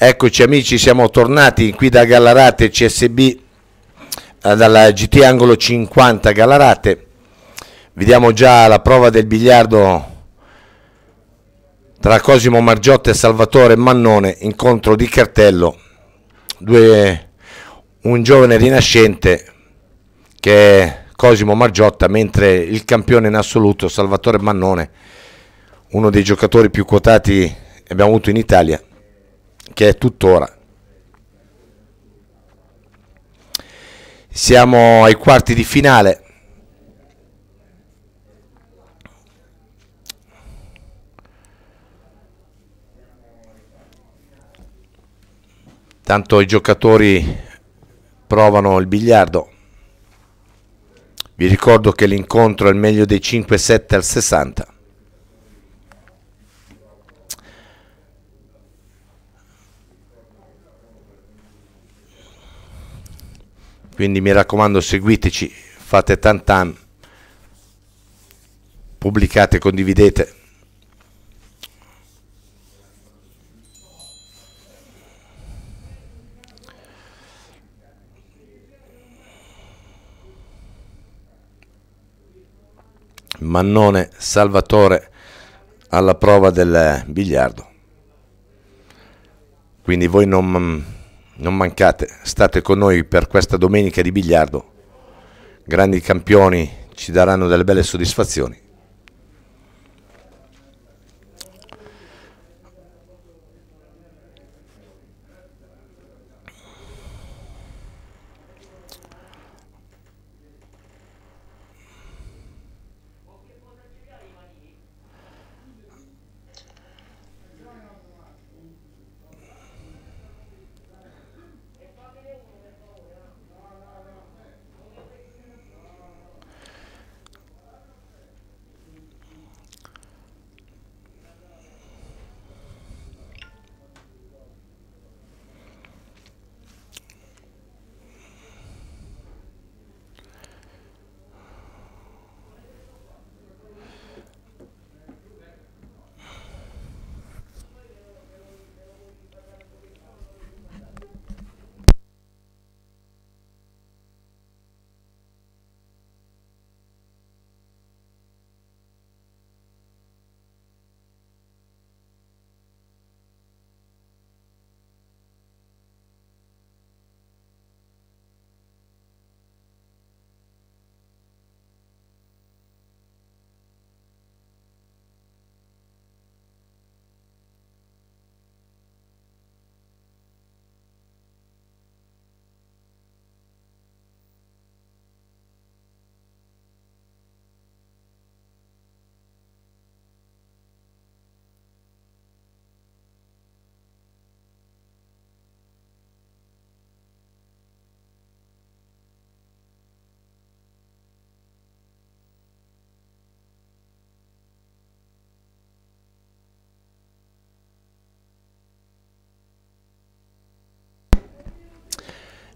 Eccoci amici, siamo tornati qui da Gallarate CSB, eh, dalla GT Angolo 50 Gallarate. Vediamo già la prova del biliardo tra Cosimo Margiotta e Salvatore Mannone, incontro di cartello, due, un giovane rinascente che è Cosimo Margiotta, mentre il campione in assoluto Salvatore Mannone, uno dei giocatori più quotati che abbiamo avuto in Italia, che è tuttora. Siamo ai quarti di finale. Tanto i giocatori provano il biliardo. Vi ricordo che l'incontro è il meglio dei 5-7 al 60. Quindi mi raccomando seguiteci fate tan tan pubblicate condividete. Mannone Salvatore alla prova del biliardo. Quindi voi non non mancate, state con noi per questa domenica di biliardo. Grandi campioni ci daranno delle belle soddisfazioni.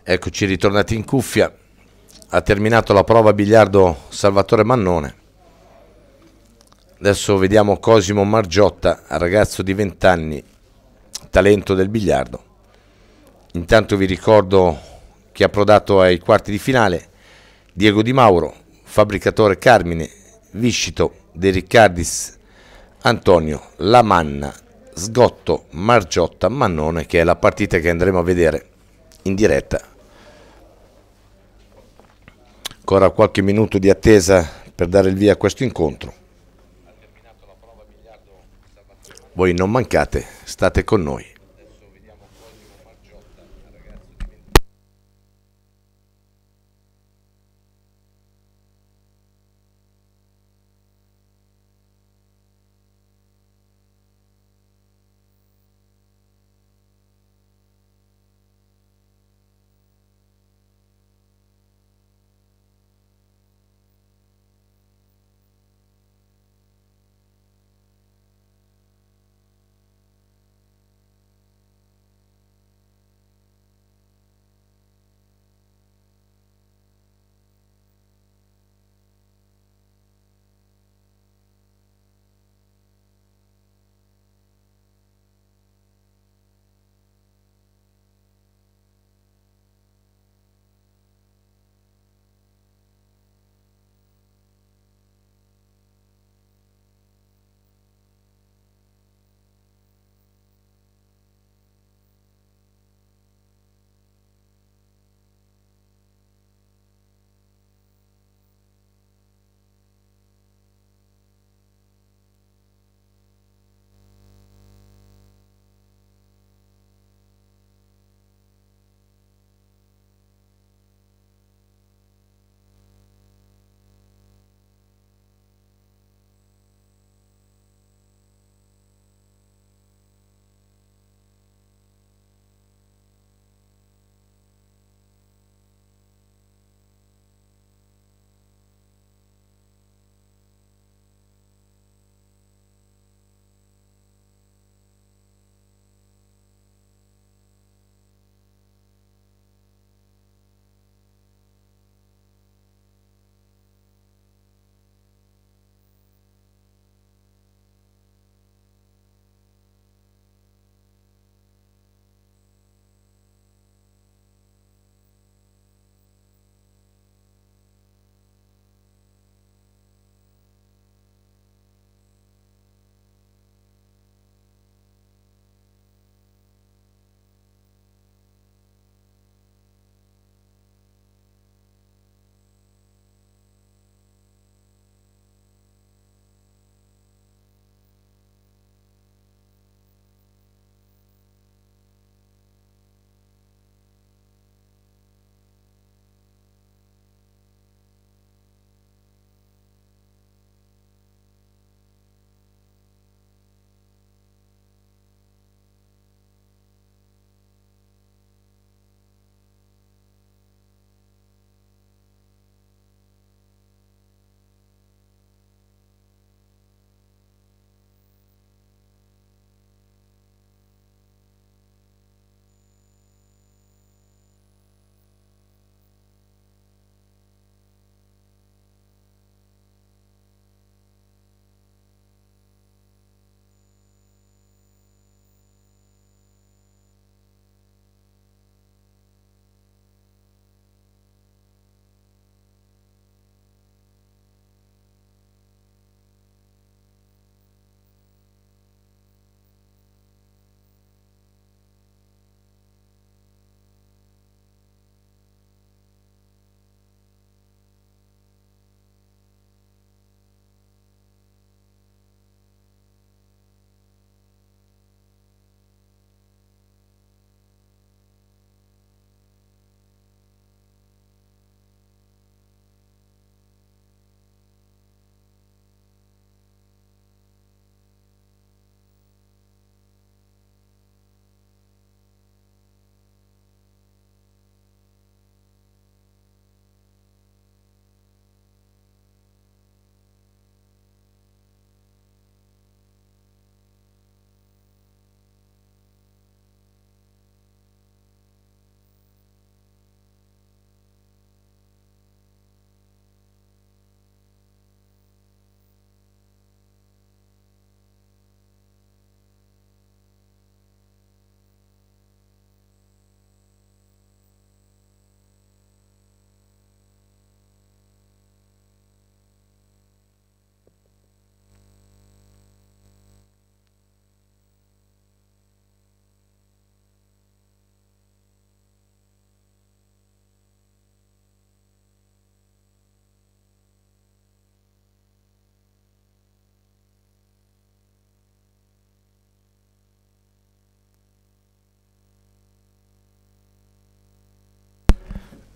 Eccoci ritornati in cuffia. Ha terminato la prova biliardo Salvatore Mannone. Adesso vediamo Cosimo Margiotta, ragazzo di 20 anni, talento del biliardo. Intanto vi ricordo che ha prodato ai quarti di finale Diego Di Mauro, Fabbricatore Carmine, Viscito, De Riccardis, Antonio, Lamanna, Sgotto, Margiotta, Mannone, che è la partita che andremo a vedere in diretta ancora qualche minuto di attesa per dare il via a questo incontro. Voi non mancate, state con noi.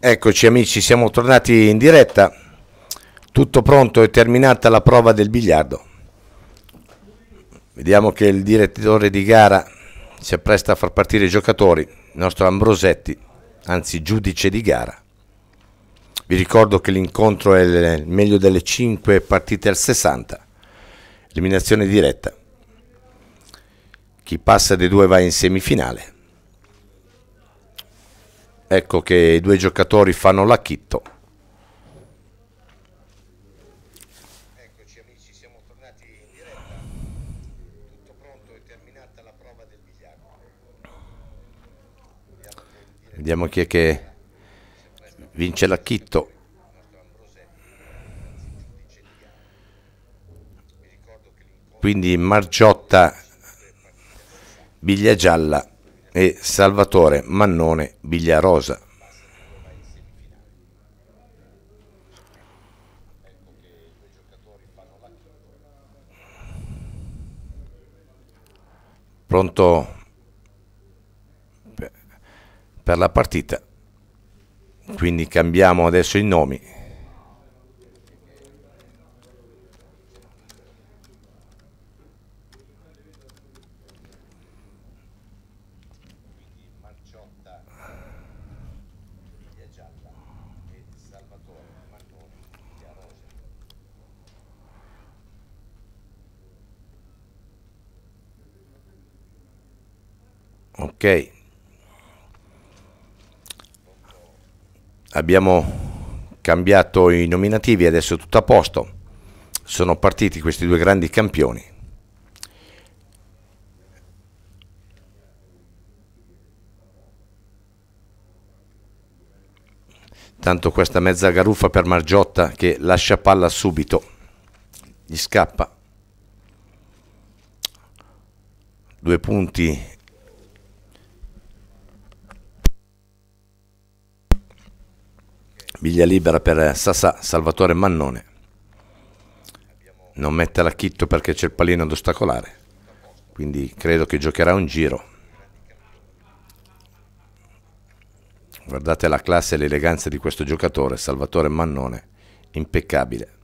Eccoci amici, siamo tornati in diretta. Tutto pronto e terminata la prova del biliardo. Vediamo che il direttore di gara si appresta a far partire i giocatori, il nostro Ambrosetti, anzi giudice di gara. Vi ricordo che l'incontro è il meglio delle 5 partite al 60, eliminazione diretta. Chi passa dei due va in semifinale ecco che i due giocatori fanno l'acchitto. Eccoci amici, siamo tornati in diretta. Tutto pronto terminata la prova del biliardo. Vediamo chi è che vince l'acchitto. Quindi Margiotta, biglia gialla e Salvatore Mannone Bigliarosa. Pronto per la partita. Quindi cambiamo adesso i nomi. Ok. Abbiamo cambiato i nominativi adesso è tutto a posto. Sono partiti questi due grandi campioni. Tanto questa mezza garuffa per Margiotta che lascia palla subito. Gli scappa. Due punti Biglia libera per Sasà, Salvatore Mannone. Non mette la chitto perché c'è il pallino ad ostacolare. Quindi credo che giocherà un giro. Guardate la classe e l'eleganza di questo giocatore, Salvatore Mannone, impeccabile.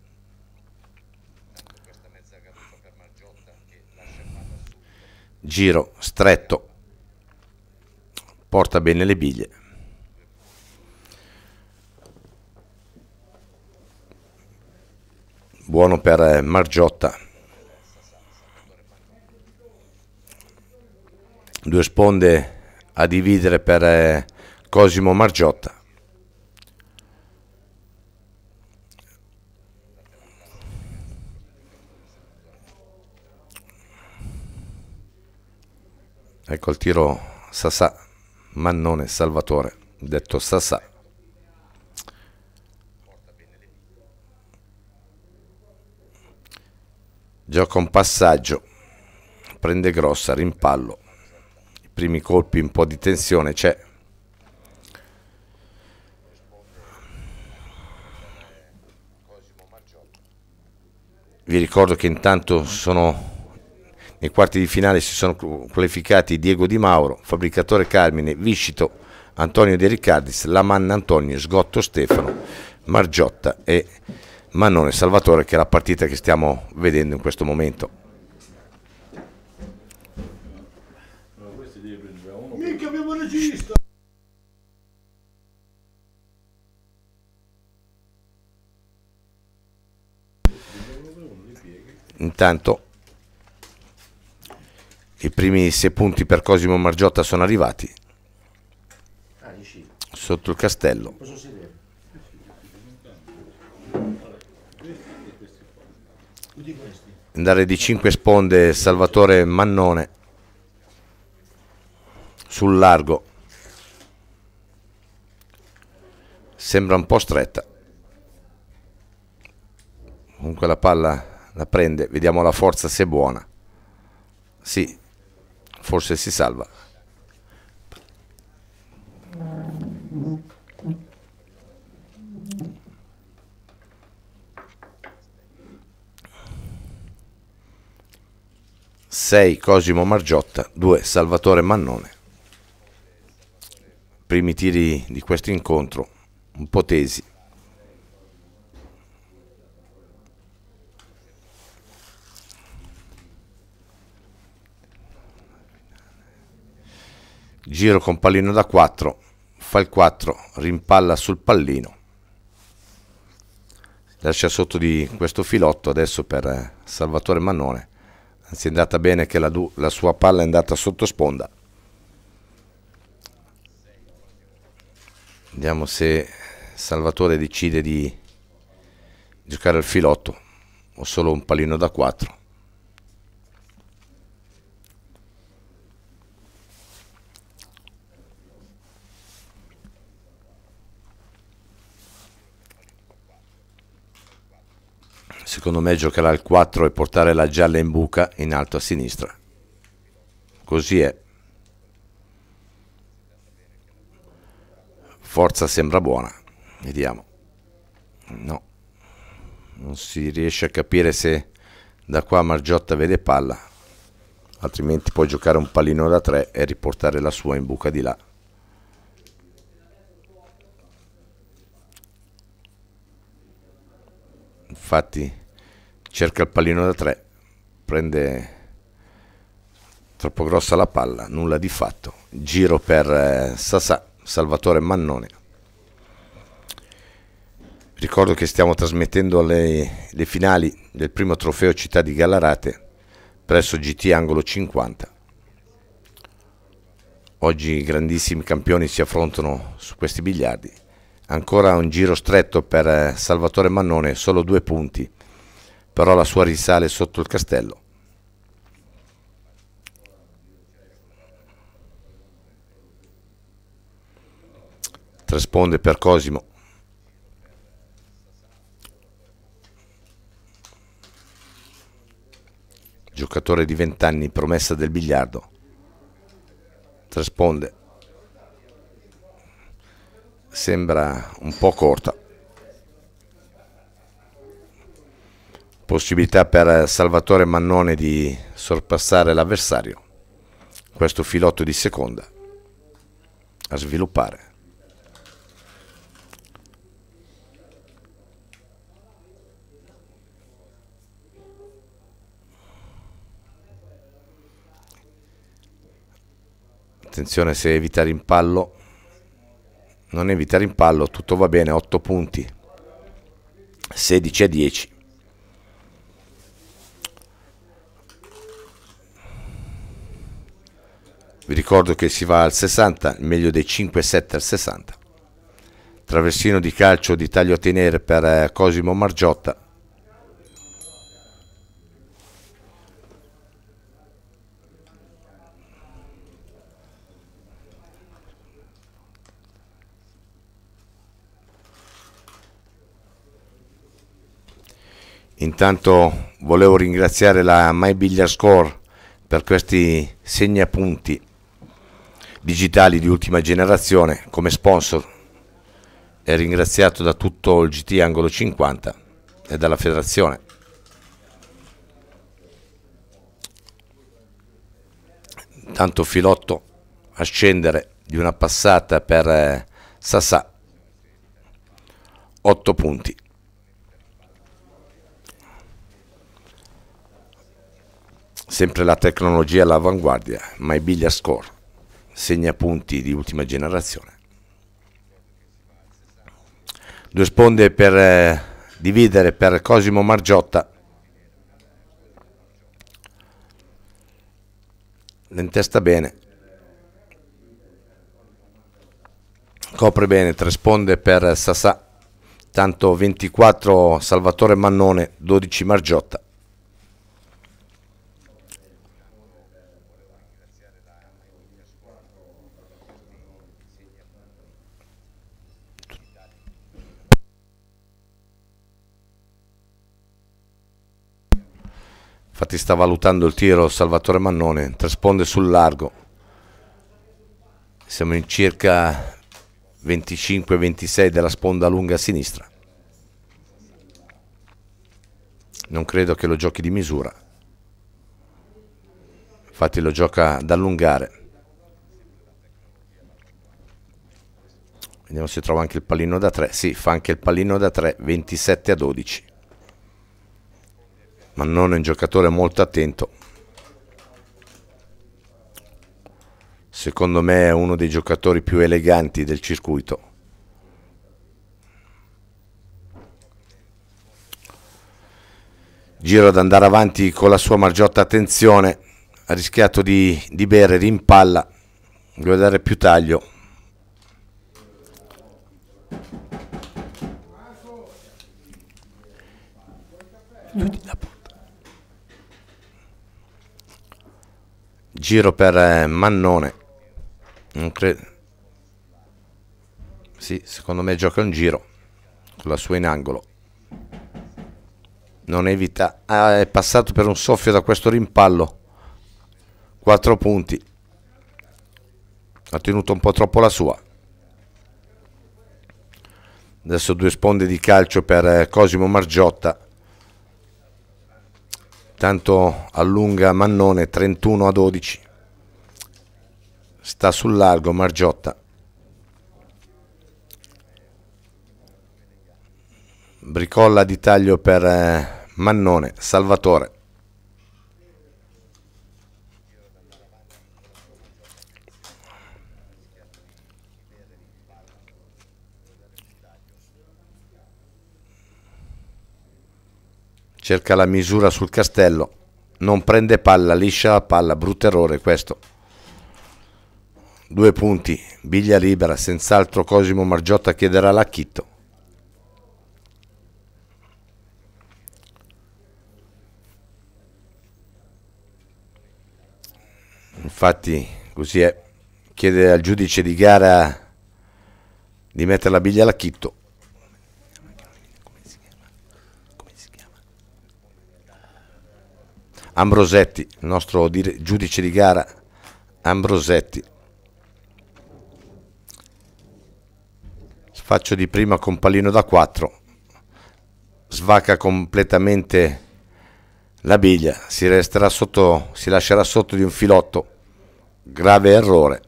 Giro stretto, porta bene le biglie. Buono per eh, Margiotta. Due sponde a dividere per eh, Cosimo Margiotta. Ecco il tiro Sassà Mannone Salvatore detto Sassà Gioca un passaggio, prende grossa, rimpallo. I primi colpi, un po' di tensione c'è. Vi ricordo che intanto sono nei quarti di finale si sono qualificati Diego Di Mauro, Fabbricatore Carmine, Viscito, Antonio De Riccardis, Lamanna Antonio, Sgotto Stefano, Margiotta e Mannone Salvatore che è la partita che stiamo vedendo in questo momento. Mica abbiamo regista! Intanto i primi sei punti per Cosimo Margiotta sono arrivati sotto il castello. Andare di 5 sponde Salvatore Mannone sul largo. Sembra un po' stretta. Comunque la palla la prende vediamo la forza se è buona. Sì forse si salva 6 Cosimo Margiotta, 2 Salvatore Mannone. Primi tiri di questo incontro un po' tesi. Giro con pallino da 4, fa il 4, rimpalla sul pallino. Lascia sotto di questo filotto adesso per eh, Salvatore Mannone. Anzi è andata bene che la, la sua palla è andata sotto sponda. Vediamo se Salvatore decide di giocare al filotto o solo un pallino da 4. Secondo me giocherà il 4 e portare la gialla in buca in alto a sinistra. Così è. Forza sembra buona. Vediamo. No. Non si riesce a capire se da qua Margiotta vede palla. Altrimenti può giocare un pallino da 3 e riportare la sua in buca di là. Infatti cerca il pallino da 3. Prende troppo grossa la palla, nulla di fatto. Giro per eh, Sasà. Salvatore Mannone. Ricordo che stiamo trasmettendo le, le finali del primo trofeo Città di Gallarate presso GT Angolo 50. Oggi grandissimi campioni si affrontano su questi biliardi. Ancora un giro stretto per eh, Salvatore Mannone, solo due punti, però la sua risale sotto il castello. Risponde per Cosimo. Giocatore di 20 anni, promessa del biliardo. Risponde. Sembra un po' corta. Possibilità per Salvatore Mannone di sorpassare l'avversario. Questo filotto di seconda a sviluppare. attenzione se evita rimpallo non evita rimpallo tutto va bene 8 punti 16 a 10 vi ricordo che si va al 60 meglio dei 5-7 al 60 traversino di calcio di taglio a tenere per eh, Cosimo Margiotta. Intanto volevo ringraziare la My Billiard Score per questi segnapunti digitali di ultima generazione come sponsor. È ringraziato da tutto il GT Angolo 50 e dalla federazione. Tanto filotto a scendere di una passata per eh, Sassà. 8 punti. Sempre la tecnologia all'avanguardia, My Billiard Score, segna punti di ultima generazione. Due sponde per eh, dividere per Cosimo Margiotta. L'intesta bene. Copre bene, tre sponde per Sassà. Tanto 24 Salvatore Mannone, 12 Margiotta. Infatti sta valutando il tiro Salvatore Mannone, trasponde sul largo. Siamo in circa 25-26 della sponda lunga a sinistra. Non credo che lo giochi di misura. Infatti lo gioca ad allungare. Vediamo se trova anche il pallino da 3. Sì, fa anche il pallino da 3, 27 a 12. Ma non è un giocatore molto attento. Secondo me è uno dei giocatori più eleganti del circuito. Giro ad andare avanti con la sua margiotta attenzione. Ha rischiato di, di bere, rimpalla. Deve dare più taglio. Giro per eh, Mannone. Non credo. Sì, secondo me gioca un giro con la sua in angolo. Non evita. Ah, è passato per un soffio da questo rimpallo. 4 punti. Ha tenuto un po' troppo la sua. Adesso due sponde di calcio per eh, Cosimo Margiotta tanto allunga Mannone 31 a 12 sta sul largo Margiotta. Bricolla di taglio per eh, Mannone Salvatore cerca la misura sul castello, non prende palla, liscia la palla, brutto errore questo. Due punti, biglia libera, senz'altro Cosimo Margiotta chiederà l'acchitto. Infatti così è, chiede al giudice di gara di mettere la biglia all'acchitto. Ambrosetti, il nostro giudice di gara, Ambrosetti. Faccio di prima con pallino da 4, svacca completamente la biglia, si resterà sotto, si lascerà sotto di un filotto, grave errore.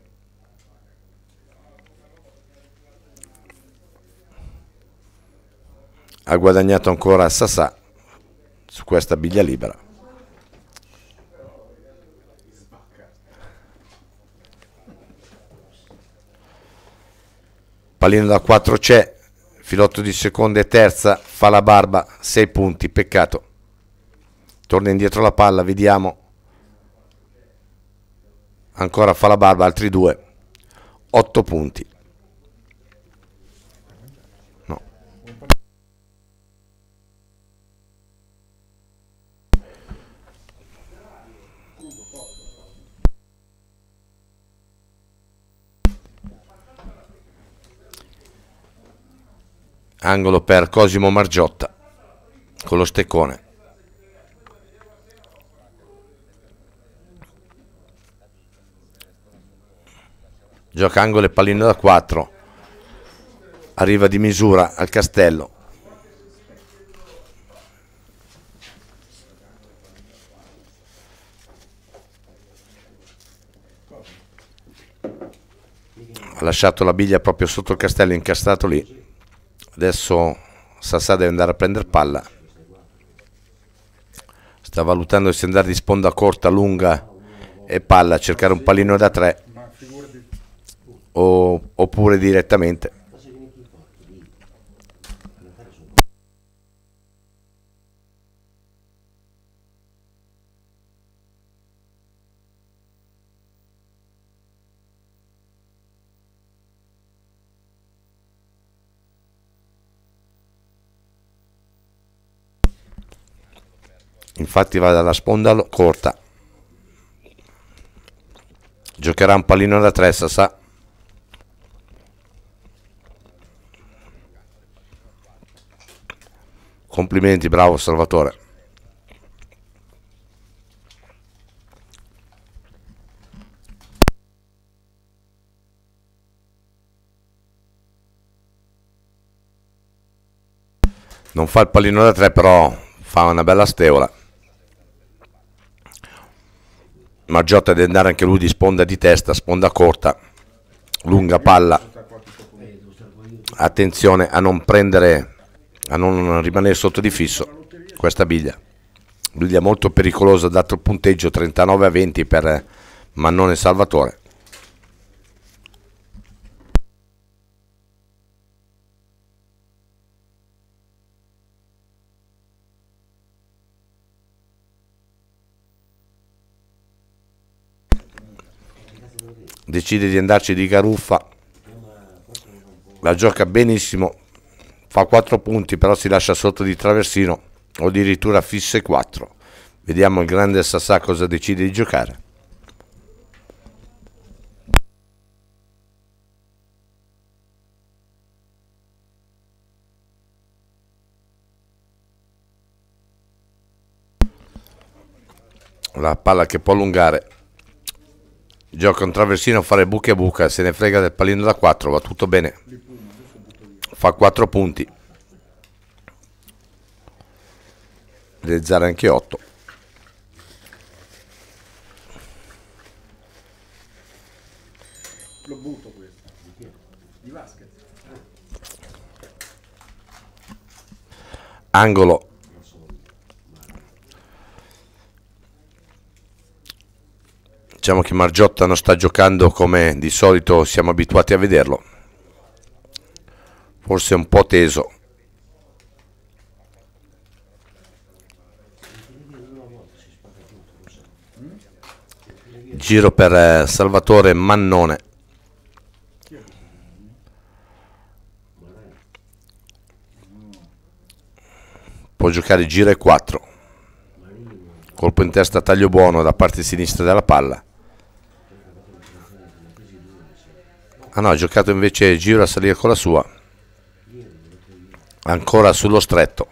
Ha guadagnato ancora Sassà su questa biglia libera. Pallino da 4 c'è, filotto di seconda e terza, fa la barba, 6 punti, peccato. Torna indietro la palla, vediamo. Ancora fa la barba, altri 2, 8 punti. Angolo per Cosimo Margiotta con lo steccone. Gioca angolo e pallino da 4 arriva di misura al castello. Ha lasciato la biglia proprio sotto il castello incastrato lì adesso Sassà deve andare a prendere palla. Sta valutando se andare di sponda corta, lunga e palla, cercare un pallino da tre o, oppure direttamente infatti va dalla sponda corta. Giocherà un pallino da tre sa. Complimenti bravo Salvatore. Non fa il pallino da tre però fa una bella steola Margiotta deve andare anche lui di sponda di testa, sponda corta, lunga palla. attenzione a non prendere a non rimanere sotto di fisso questa biglia biglia molto pericolosa dato il punteggio 39 a 20 per Mannone Salvatore decide di andarci di garuffa la gioca benissimo fa 4 punti però si lascia sotto di traversino o addirittura fisse 4 vediamo il grande Sassà cosa decide di giocare. La palla che può allungare gioca un traversino a fare buche a buca se ne frega del pallino da 4 va tutto bene. Fa 4 punti. Realizzare anche 8 lo butto questo. Di basket. Angolo diciamo che Margiotta non sta giocando come di solito siamo abituati a vederlo. Forse un po' teso. Giro per eh, Salvatore Mannone. Può giocare giro e 4 colpo in testa taglio buono da parte sinistra della palla Ah no, ha giocato invece giro a salire con la sua. Ancora sullo stretto.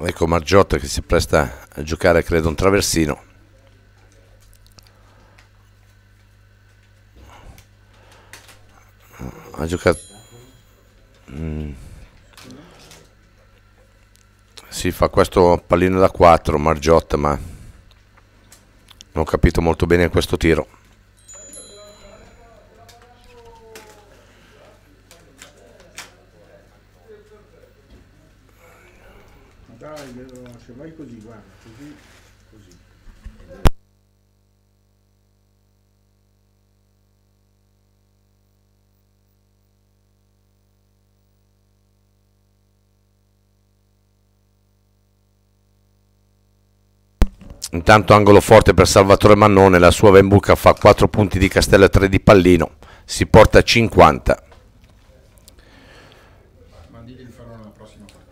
Ecco Margiotta che si presta a giocare credo un traversino. Ha giocato Mm. Si fa questo pallino da 4, Margiotta, ma non ho capito molto bene questo tiro. Dai, se vai così, guarda, così, così. Intanto angolo forte per Salvatore Mannone, la sua Vembuca fa 4 punti di castello e 3 di pallino, si porta a 50. Ma digli di farlo nella prossima partita.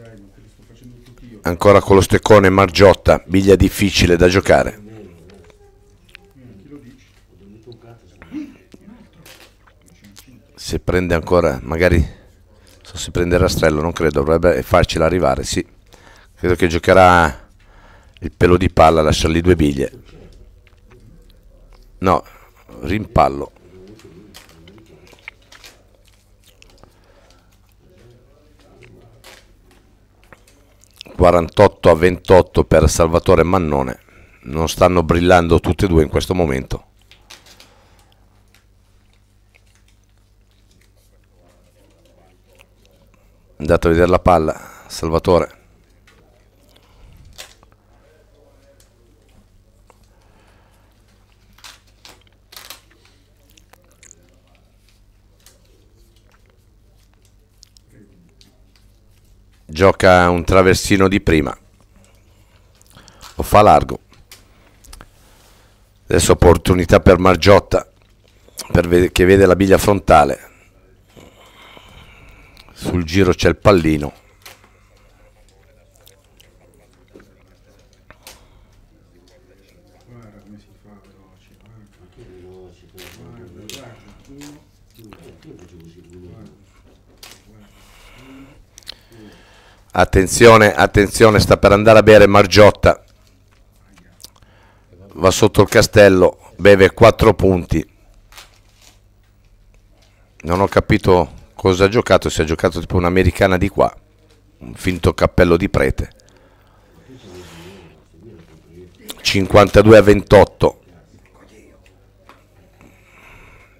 Dai, ma te li sto facendo tutti io. Ancora con lo steccone Margiotta, biglia difficile da giocare. Se prende ancora, magari so se prende Rastrello, non credo, dovrebbe farcela arrivare, sì. Credo che giocherà il pelo di palla, lasciargli due biglie. No, rimpallo. ...48 a 28 per Salvatore Mannone... ...non stanno brillando tutte e due in questo momento... andato a vedere la palla Salvatore gioca un traversino di prima. Lo fa largo. Adesso opportunità per Margiotta per che vede la biglia frontale. Sul giro c'è il pallino. Attenzione, attenzione, sta per andare a bere Margiotta. Va sotto il castello, beve 4 punti. Non ho capito cosa ha giocato, se ha giocato tipo un'americana di qua, un finto cappello di prete. 52 a 28.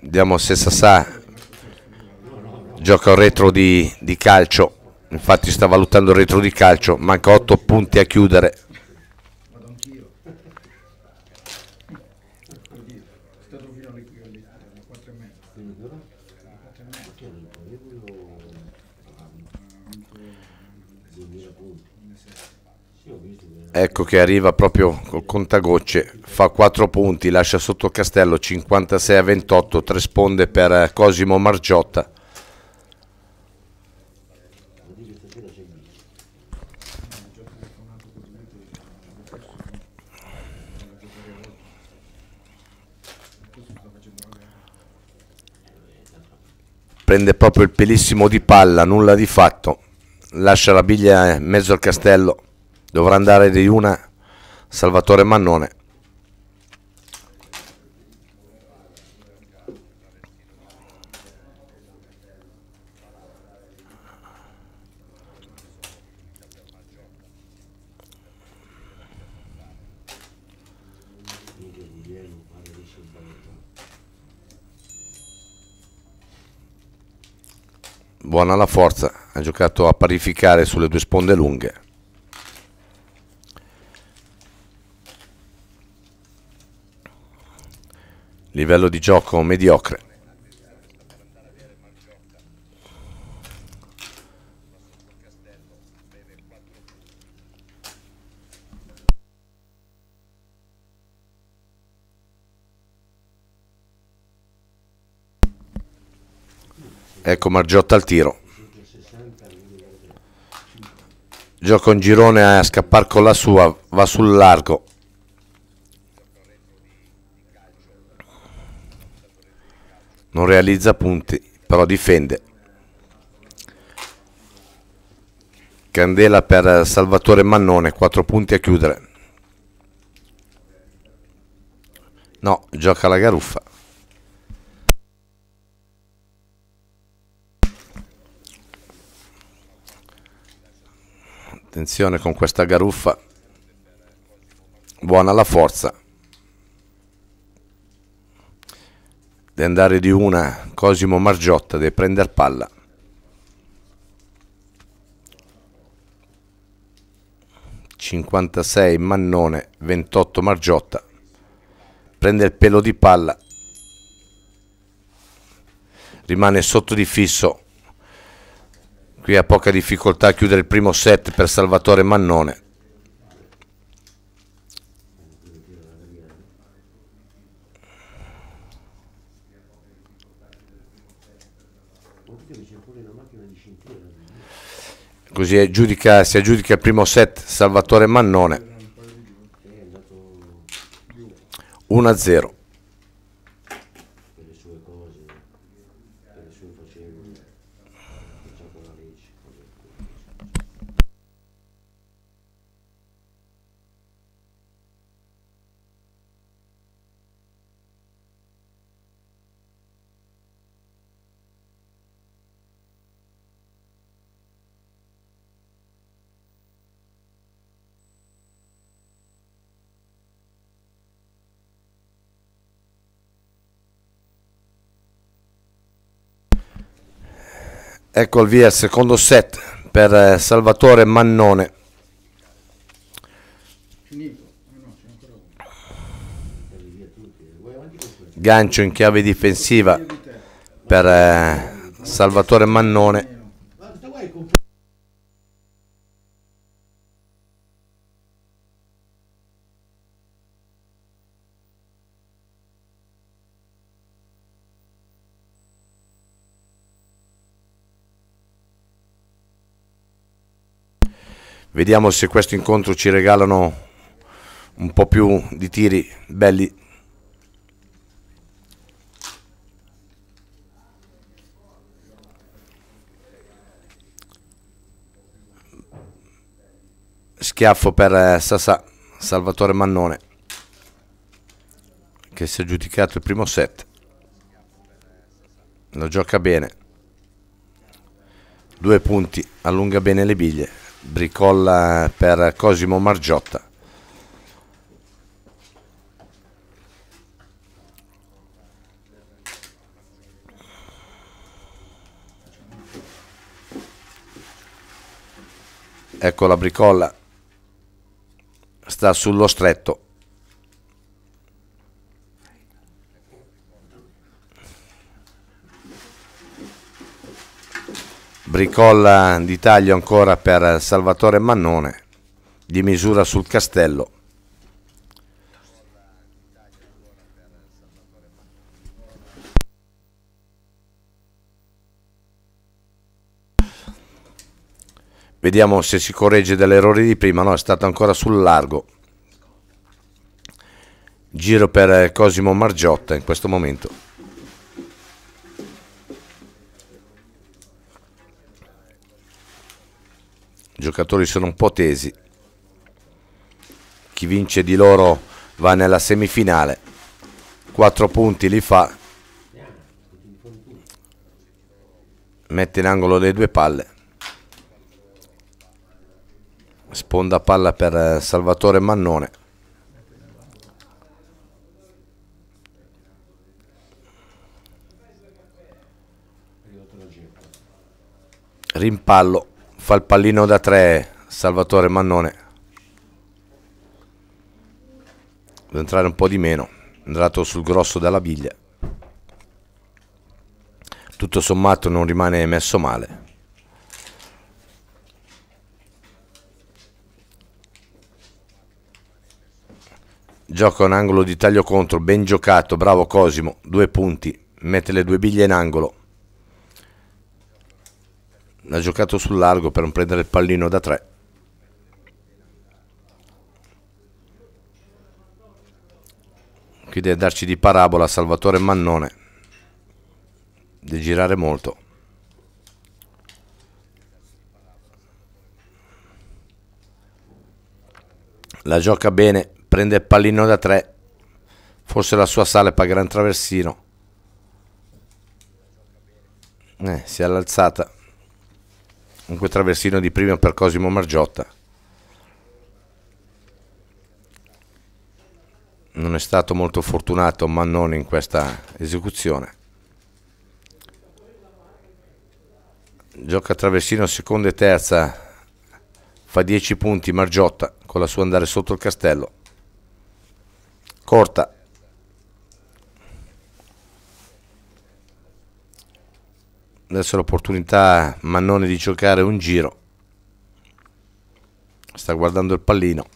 Vediamo se Sassà gioca un retro di, di calcio infatti sta valutando il retro di calcio manca 8 punti a chiudere vado anch'io. Stato fino alle qui alle 4 mezza. Quattro mezza. ecco che arriva proprio col contagocce fa 4 punti lascia sotto castello 56 a 28 tre sponde per Cosimo Margiotta prende proprio il pelissimo di palla nulla di fatto. Lascia la biglia in mezzo al castello. Dovrà andare di una Salvatore Mannone buona la forza ha giocato a parificare sulle due sponde lunghe. Livello di gioco mediocre ecco Margiotta al tiro. Gioca un girone a scappare con la sua va sul largo. Non realizza punti però difende. Candela per Salvatore Mannone 4 punti a chiudere. No gioca la garuffa attenzione con questa garuffa. Buona la forza. Deve andare di una Cosimo Margiotta deve prendere palla. Cinquantasei Mannone 28 Margiotta. Prende il pelo di palla. Rimane sotto di fisso qui ha poca difficoltà a chiudere il primo set per Salvatore Mannone. Così aggiudica, si aggiudica il primo set Salvatore Mannone. 1 a 0 per le sue cose, per le sue facevo, facciamo la legge. Ecco il via il secondo set per eh, Salvatore Mannone. Gancio in chiave difensiva per eh, Salvatore Mannone Vediamo se questo incontro ci regalano un po' più di tiri belli. Schiaffo per eh, Sasà, Salvatore Mannone, che si è giudicato il primo set. Lo gioca bene. Due punti, allunga bene le biglie. Bricolla per Cosimo Margiotta. Ecco la bricolla. Sta sullo stretto. Bricolla di taglio ancora per Salvatore Mannone. Di misura sul castello. Vediamo se si corregge dall'errore di prima, no, è stato ancora sul largo. Giro per Cosimo Margiotta in questo momento. I giocatori sono un po' tesi. Chi vince di loro va nella semifinale. Quattro punti li fa. Mette in angolo le due palle. Sponda palla per eh, Salvatore Mannone. Rimpallo, fa il pallino da tre Salvatore Mannone. Deve entrare un po' di meno, andato sul grosso della biglia. Tutto sommato non rimane messo male. Gioca un angolo di taglio contro, ben giocato, bravo Cosimo, due punti, mette le due biglie in angolo. Ha giocato sul largo per non prendere il pallino da tre. Qui deve darci di parabola Salvatore Mannone. Deve girare molto. La gioca bene, prende il pallino da tre. Forse la sua sale pagherà un traversino. Eh, si è all'alzata. Comunque traversino di prima per Cosimo Margiotta. Non è stato molto fortunato Mannone in questa esecuzione. Gioca traversino seconda e terza. Fa 10 punti Margiotta con la sua andare sotto il castello. Corta. Adesso l'opportunità Mannone di giocare un giro. Sta guardando il pallino.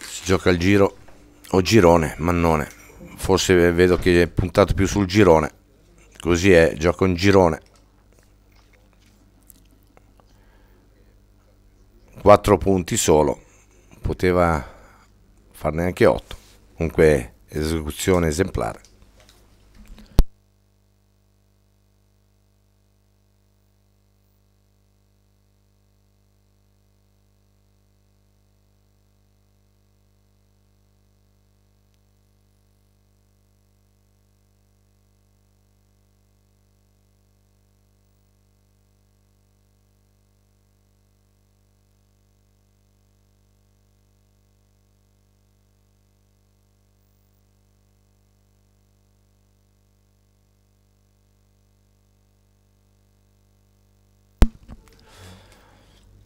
Si gioca il giro o girone, Mannone. Forse vedo che è puntato più sul girone. Così è, gioca un girone. 4 punti solo, poteva farne anche 8. Comunque esecuzione esemplare.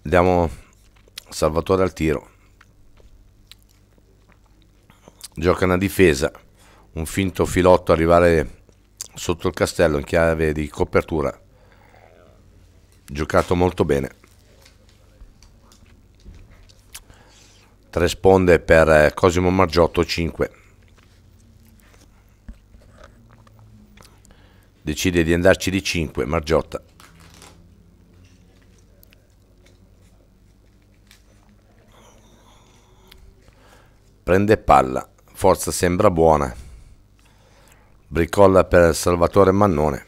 Diamo Salvatore al tiro. Gioca una difesa, un finto filotto arrivare sotto il castello in chiave di copertura. Giocato molto bene. Tre sponde per eh, Cosimo Margiotto 5. Decide di andarci di 5 Margiotta. Prende palla, forza sembra buona. Bricolla per Salvatore Mannone.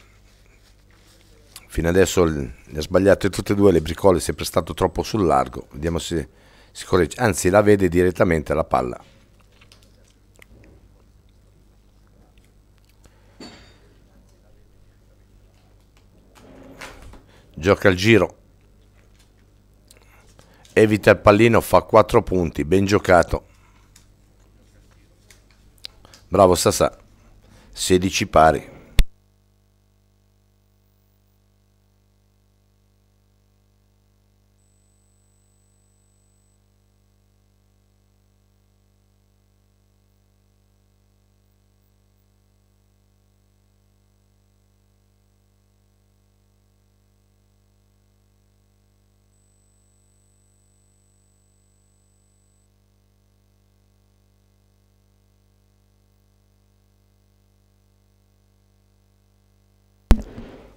Fino adesso le ha sbagliate tutte e due le bricole è sempre stato troppo sul largo. Vediamo se si corregge. Anzi la vede direttamente la palla. Gioca il giro. Evita il pallino fa 4 punti ben giocato bravo Sasà 16 pari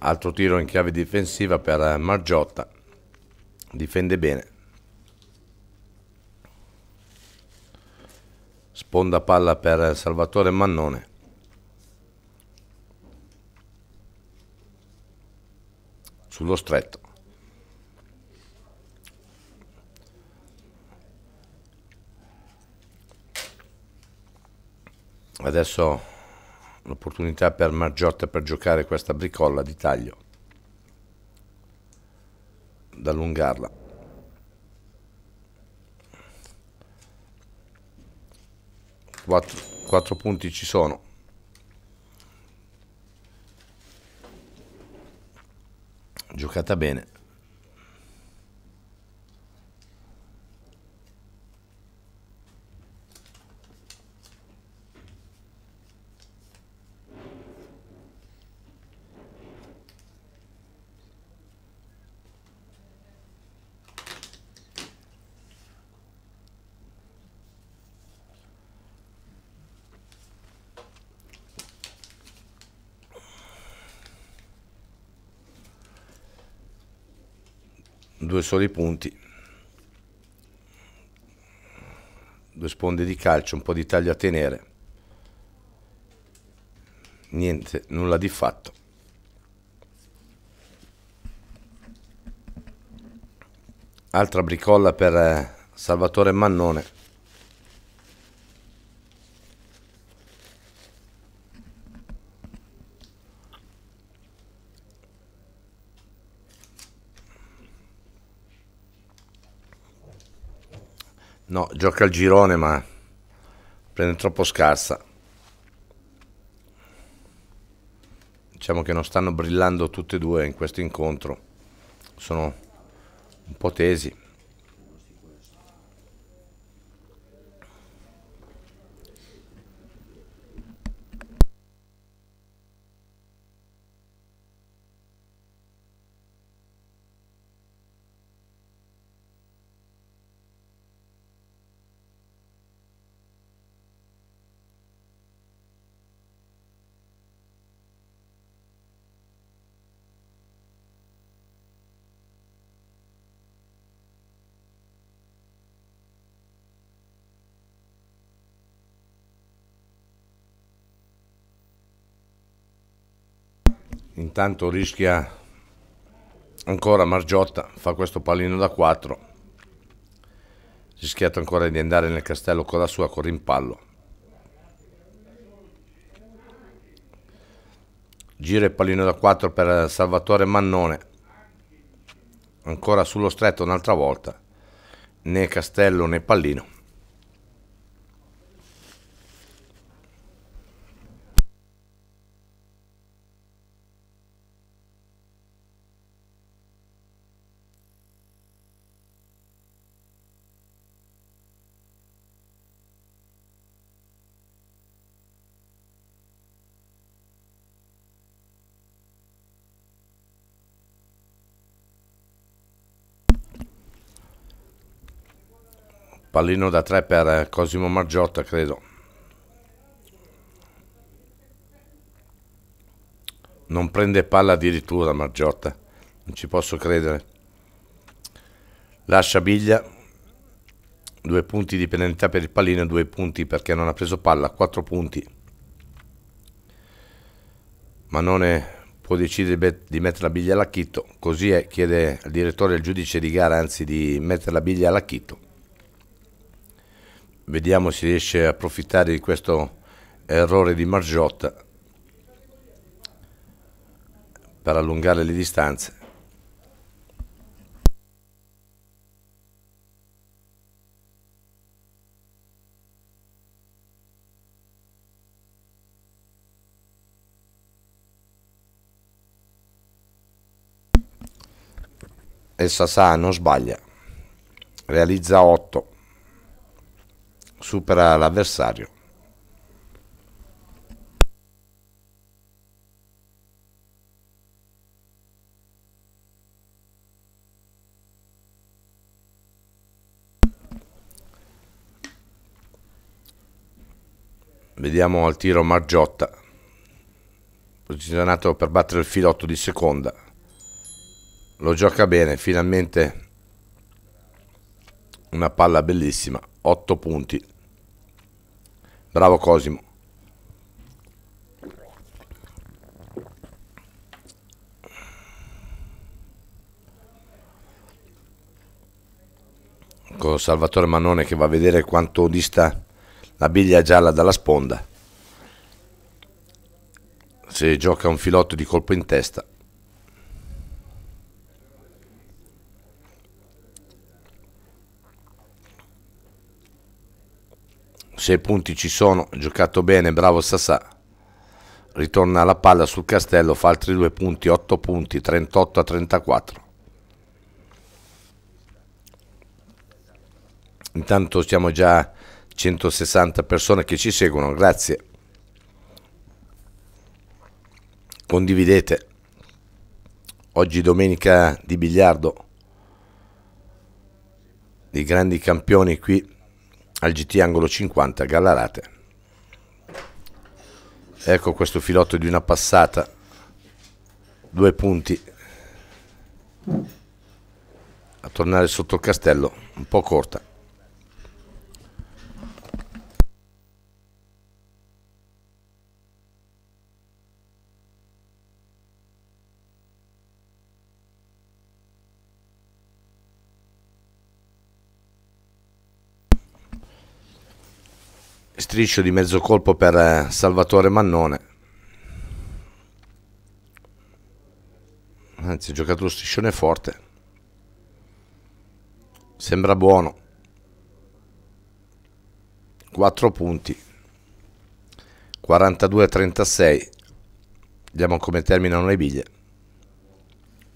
altro tiro in chiave difensiva per Margiotta. Difende bene. Sponda palla per Salvatore Mannone. Sullo stretto. Adesso l'opportunità per Margiotta per giocare questa bricolla di taglio. Da allungarla. Quattro, quattro punti ci sono. Giocata bene due soli punti. Due sponde di calcio un po' di taglio a tenere. Niente nulla di fatto. Altra bricolla per eh, Salvatore Mannone No, gioca il girone ma prende troppo scarsa. Diciamo che non stanno brillando tutte e due in questo incontro. Sono un po' tesi. Intanto rischia ancora Margiotta fa questo pallino da 4 rischiato ancora di andare nel castello con la sua con rimpallo. Gira il pallino da 4 per Salvatore Mannone. Ancora sullo stretto un'altra volta. Né castello né pallino Pallino da 3 per Cosimo Margiotta, credo. Non prende palla addirittura Margiotta, non ci posso credere. Lascia biglia, due punti di penalità per il pallino due punti perché non ha preso palla, quattro punti. Manone può decidere di mettere la biglia all'acchitto, così è, chiede al direttore e al giudice di gara anzi di mettere la biglia all'acchitto. Vediamo se riesce a approfittare di questo errore di Margiotta per allungare le distanze. e non sbaglia, realizza 8, supera l'avversario. Vediamo al tiro Margiotta, posizionato per battere il filotto di seconda lo gioca bene, finalmente una palla bellissima, 8 punti. Bravo Cosimo. Con Salvatore Mannone che va a vedere quanto dista la biglia gialla dalla sponda. Se gioca un filotto di colpo in testa. 6 punti ci sono, giocato bene, bravo Sassà. Ritorna la palla sul castello, fa altri 2 punti, 8 punti, 38 a 34. Intanto siamo già 160 persone che ci seguono, grazie. Condividete. Oggi domenica di biliardo. Di grandi campioni qui al GT angolo 50 Gallarate. Ecco questo filotto di una passata, due punti a tornare sotto il castello, un po' corta. Striscio di mezzo colpo per eh, Salvatore Mannone. Anzi ha giocato lo striscione forte. Sembra buono. 4 punti. 42 a 36 vediamo come terminano le biglie.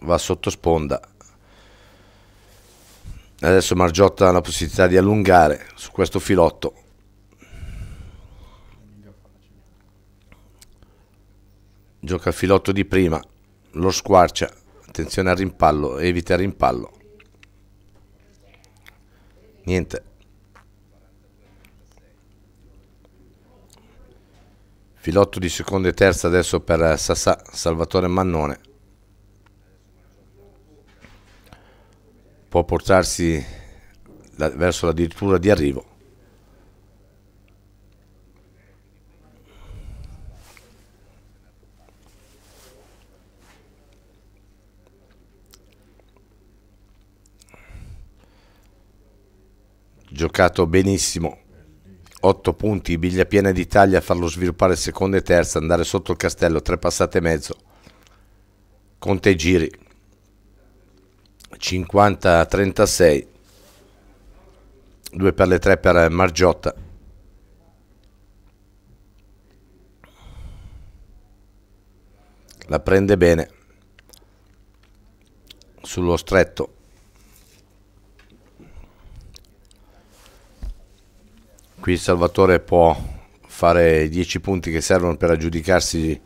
Va sotto sponda. Adesso Margiotta ha la possibilità di allungare su questo filotto gioca il filotto di prima, lo squarcia, attenzione al rimpallo, evita il rimpallo. Niente. Filotto di seconda e terza adesso per Sassà, Salvatore Mannone. Può portarsi la, verso la dirittura di arrivo. Giocato benissimo. 8 punti, biglia piena d'Italia, farlo sviluppare seconda e terza, andare sotto il castello, tre passate e mezzo, conta i giri, 50 36, 2 per le 3 per Margiotta. La prende bene. Sullo stretto Qui Salvatore può fare i 10 punti che servono per aggiudicarsi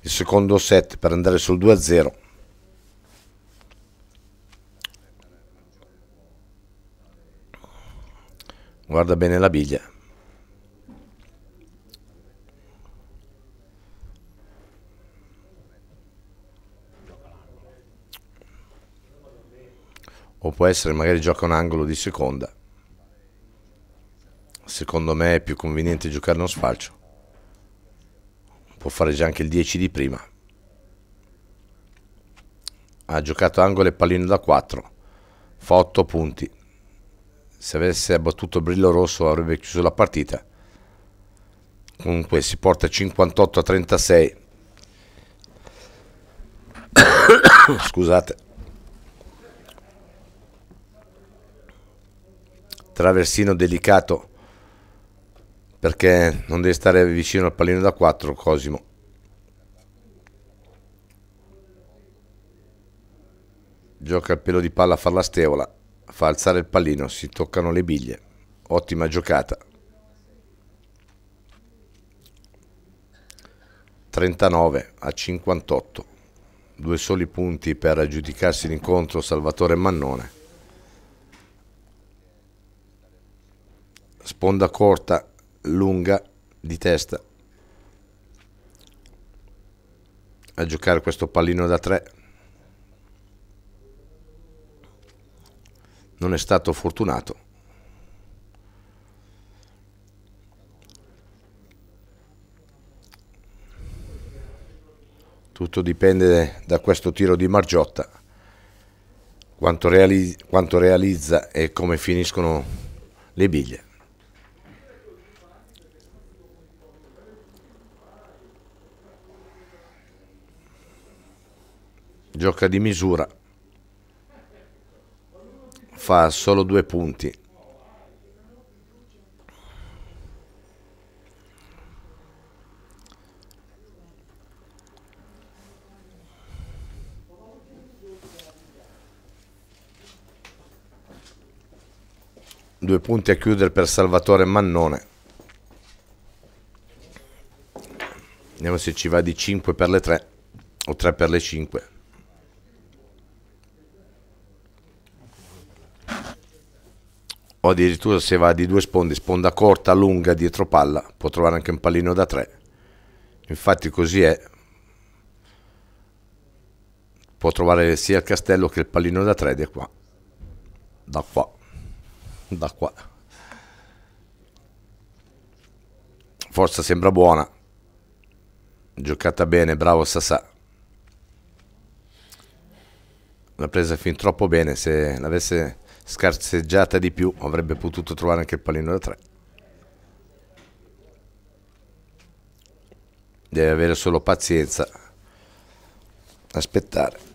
il secondo set per andare sul 2-0. Guarda bene la biglia. O può essere magari gioca un angolo di seconda. Secondo me è più conveniente giocare uno sfalcio. Può fare già anche il 10 di prima. Ha giocato angolo e pallino da 4. Fa 8 punti. Se avesse abbattuto Brillo Rosso avrebbe chiuso la partita. Comunque si porta 58 a 36. Scusate. Traversino delicato perché non deve stare vicino al pallino da 4 Cosimo. Gioca il pelo di palla a far la stevola, fa alzare il pallino, si toccano le biglie. Ottima giocata. 39 a 58. Due soli punti per aggiudicarsi l'incontro Salvatore Mannone. Sponda corta, lunga, di testa. A giocare questo pallino da 3. Non è stato fortunato. Tutto dipende da questo tiro di Margiotta, quanto, reali quanto realizza e come finiscono le biglie. Gioca di misura, fa solo due punti. Due punti a chiudere per Salvatore Mannone. Vediamo se ci va di 5 per le 3 o 3 per le 5. O addirittura se va di due sponde, sponda corta, lunga, dietro palla, può trovare anche un pallino da 3. Infatti così è. Può trovare sia il castello che il pallino da 3 da qua. Da qua da qua forza sembra buona giocata bene bravo Sasà l'ha presa fin troppo bene se l'avesse scarseggiata di più avrebbe potuto trovare anche il pallino da 3 deve avere solo pazienza aspettare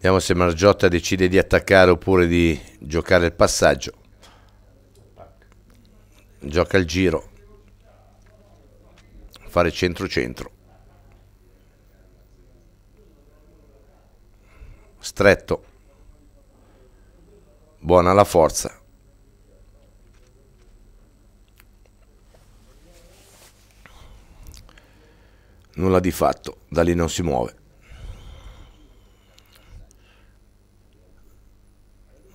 Vediamo se Margiotta decide di attaccare oppure di giocare il passaggio. Gioca il giro. Fare centro-centro. Stretto. Buona la forza. Nulla di fatto, da lì non si muove.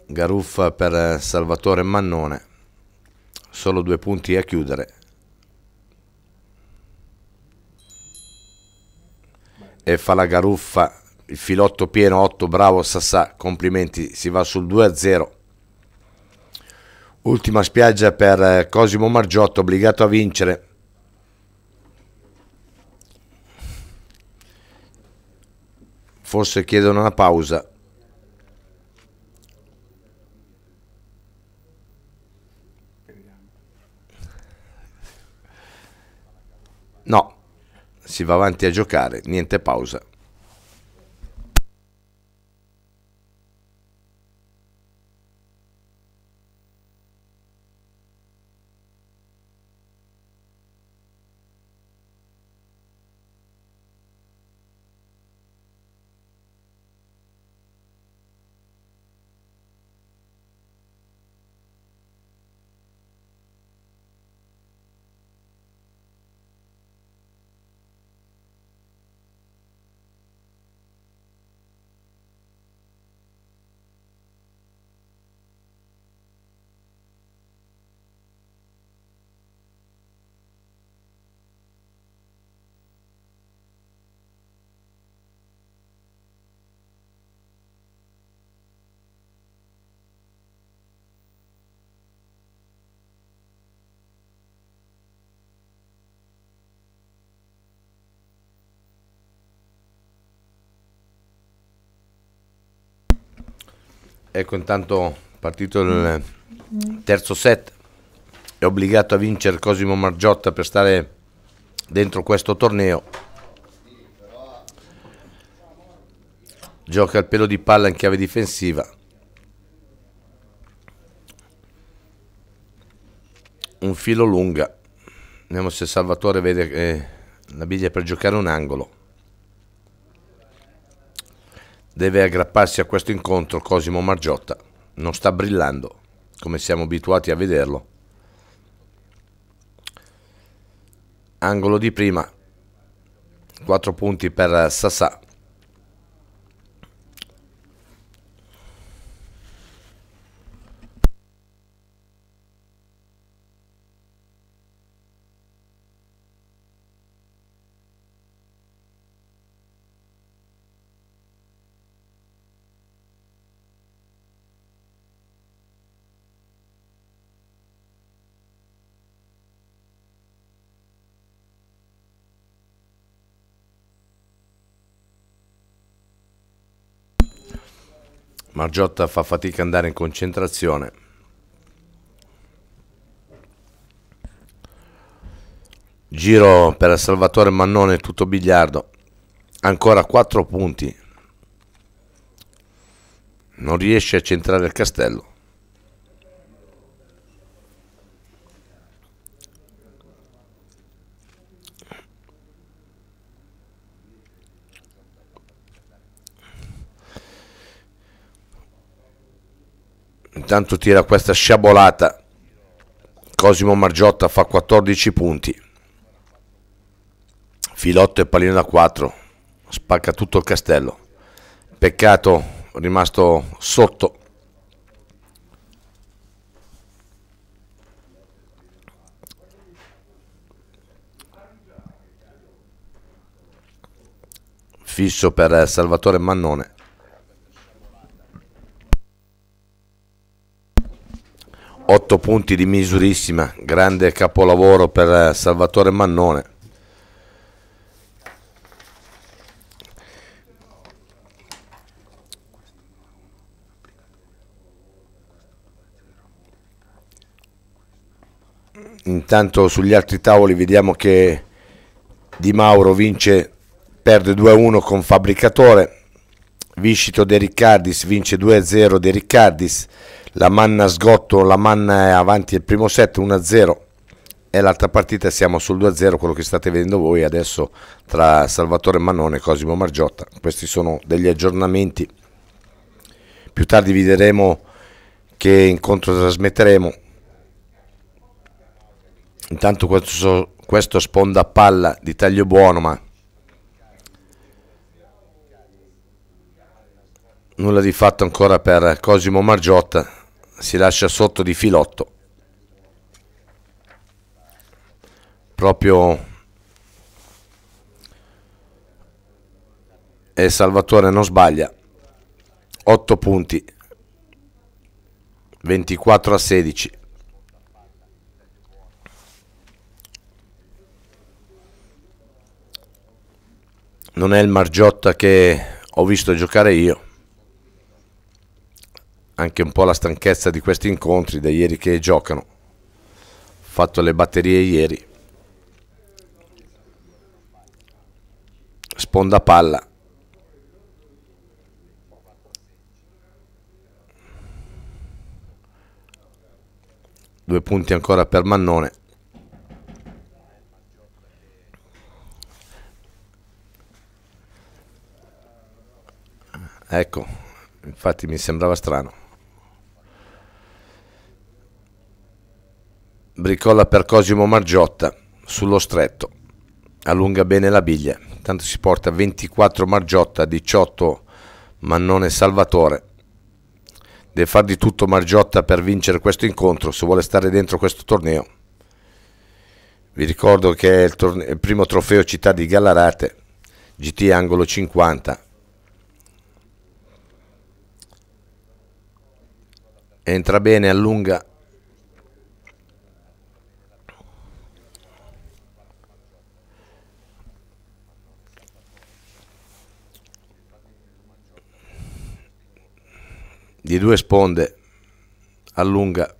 Garuffa per Salvatore Mannone solo due punti a chiudere e fa la Garuffa il filotto pieno 8 bravo Sassà complimenti si va sul 2 a 0 ultima spiaggia per Cosimo Margiotto obbligato a vincere. Forse chiedono una pausa. No, si va avanti a giocare, niente pausa. Ecco intanto partito il terzo set, è obbligato a vincere Cosimo Margiotta per stare dentro questo torneo. Gioca il pelo di palla in chiave difensiva. Un filo lunga. Vediamo se Salvatore vede che la biglia per giocare un angolo. Deve aggrapparsi a questo incontro Cosimo Margiotta. Non sta brillando come siamo abituati a vederlo. Angolo di prima. 4 punti per Sassà. Margiotta fa fatica ad andare in concentrazione. Giro per Salvatore Mannone, tutto biliardo. Ancora 4 punti. Non riesce a centrare il castello. Intanto tira questa sciabolata. Cosimo Margiotta fa 14 punti. Filotto e pallino da 4. Spacca tutto il castello. Peccato rimasto sotto. Fisso per Salvatore Mannone. 8 punti di misurissima, grande capolavoro per eh, Salvatore Mannone. Intanto sugli altri tavoli vediamo che Di Mauro vince, perde 2-1 con Fabbricatore, Viscito De Riccardis vince 2-0 De Riccardis, la manna sgotto, la manna è avanti il primo set 1-0 e l'altra partita siamo sul 2-0, quello che state vedendo voi adesso tra Salvatore Mannone e Cosimo Margiotta. Questi sono degli aggiornamenti. Più tardi vi diremo che incontro trasmetteremo. Intanto questo, questo sponda palla di taglio buono, ma nulla di fatto ancora per Cosimo Margiotta si lascia sotto di filotto. Proprio e Salvatore non sbaglia. 8 punti 24 a 16 non è il Margiotta che ho visto giocare io anche un po' la stanchezza di questi incontri da ieri che giocano. Ho fatto le batterie ieri. Sponda palla. Due punti ancora per Mannone. Ecco, infatti mi sembrava strano. Bricola per Cosimo Margiotta sullo stretto. Allunga bene la biglia. Tanto si porta 24 Margiotta, 18 Mannone Salvatore. Deve far di tutto Margiotta per vincere questo incontro se vuole stare dentro questo torneo. Vi ricordo che è il, torne- il primo trofeo città di Gallarate, GT angolo 50. Entra bene, allunga di due sponde allunga.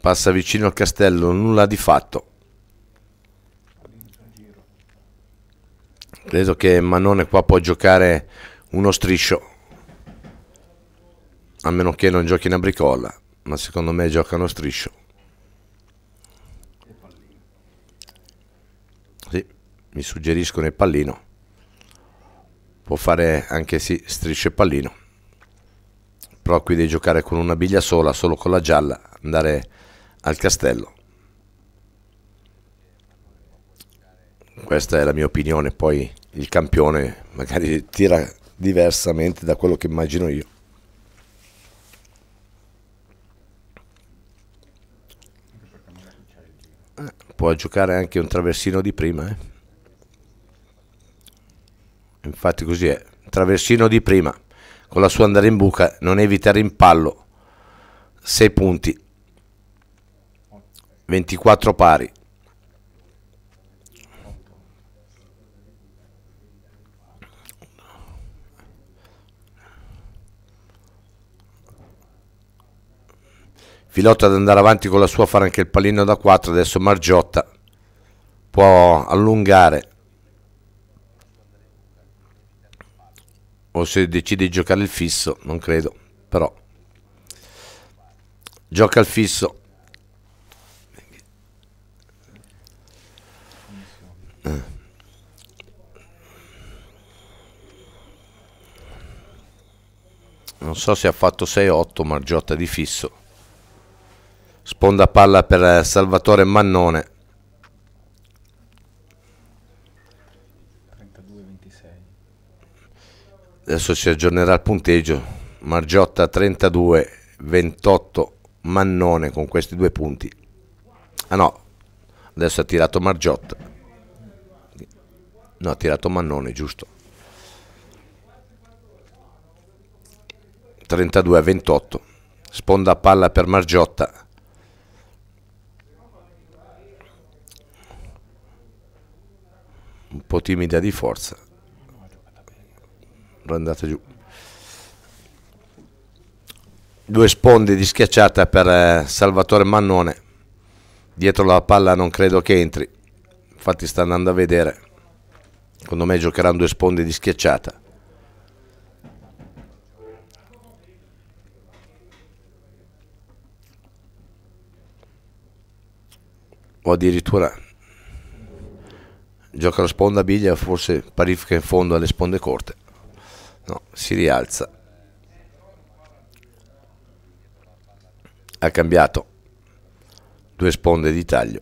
Passa vicino al castello nulla di fatto. Credo che Mannone qua può giocare uno striscio a meno che non giochi in bricola ma secondo me gioca uno striscio sì, mi suggeriscono il pallino. Può fare anche sì striscio e pallino. Però qui devi giocare con una biglia sola solo con la gialla andare al castello. Questa è la mia opinione. Poi il campione magari tira diversamente da quello che immagino io. Eh, può giocare anche un traversino di prima eh. Infatti così è. Traversino di prima. Con la sua andare in buca non evita rimpallo. 6 punti. 24 pari. Filotto ad andare avanti con la sua fare anche il pallino da 4 adesso Margiotta può allungare o se decide di giocare il fisso non credo però gioca il fisso. Non so se ha fatto 6-8 Margiotta di fisso. Sponda palla per Salvatore Mannone adesso si aggiornerà il punteggio. Margiotta 32 28 Mannone con questi due punti. Ah no. Adesso ha tirato Margiotta. No ha tirato Mannone giusto. 32 a 28 sponda a palla per Margiotta. Un po' timida di forza andata giù. Due sponde di schiacciata per eh, Salvatore Mannone. Dietro la palla non credo che entri. Infatti sta andando a vedere. Secondo me giocheranno due sponde di schiacciata. O addirittura gioca la sponda biglia forse parifica in fondo alle sponde corte no, si rialza. Ha cambiato due sponde di taglio.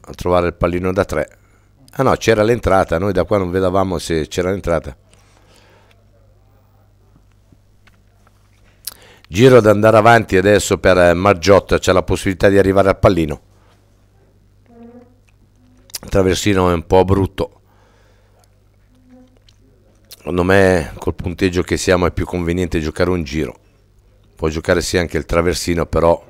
A trovare il pallino da tre. Ah no c'era l'entrata. Noi da qua non vedevamo se c'era l'entrata. Giro ad andare avanti adesso per eh, Margiotta, c'è la possibilità di arrivare al pallino. Traversino è un po' brutto. Secondo me col punteggio che siamo è più conveniente giocare un giro. Può giocare sì anche il traversino, però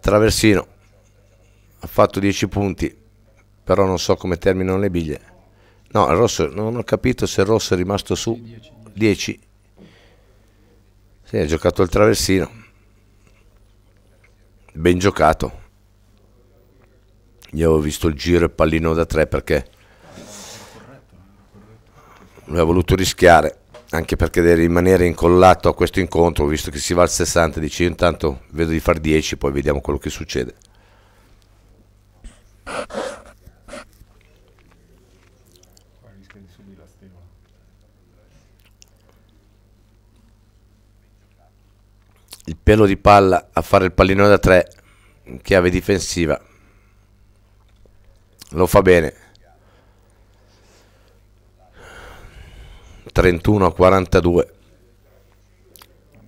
traversino ha fatto 10 punti, però non so come terminano le biglie. No, il rosso, non ho capito se il rosso è rimasto su 10. Sì, ha giocato il traversino. Ben giocato. Io ho visto il giro e il pallino da 3 perché lui ha voluto rischiare anche perché deve rimanere incollato a questo incontro visto che si va al 60 dice io intanto vedo di far 10 poi vediamo quello che succede rischia di subire la stella. Il pelo di palla a fare il pallino da 3 chiave difensiva. Lo fa bene. 31 a 42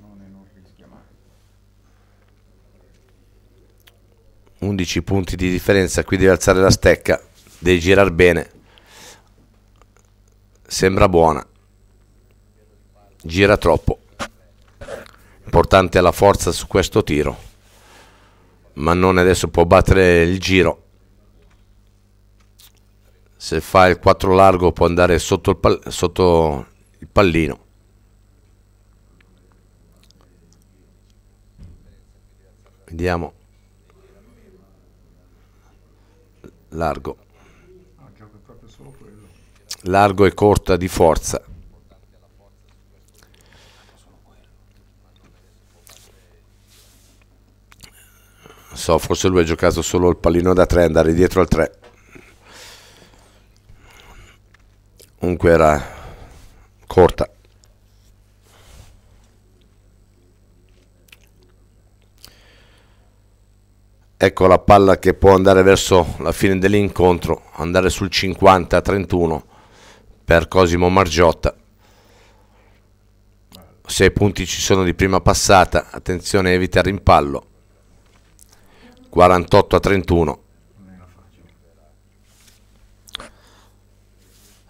Mannone non rischia mai. 11 punti di differenza qui deve alzare la stecca deve girare bene. Sembra buona. Gira troppo importante la forza su questo tiro Mannone adesso può battere il giro. Se fa il 4 largo può andare sotto il, pal- sotto il pallino. Vediamo. Largo. Ah, largo e corta di forza so forse lui ha giocato solo il pallino da 3 andare dietro al 3 comunque era corta. Ecco la palla che può andare verso la fine dell'incontro andare sul 50-31 per Cosimo Margiotta. 6 punti ci sono di prima passata attenzione evita il rimpallo 48 a 31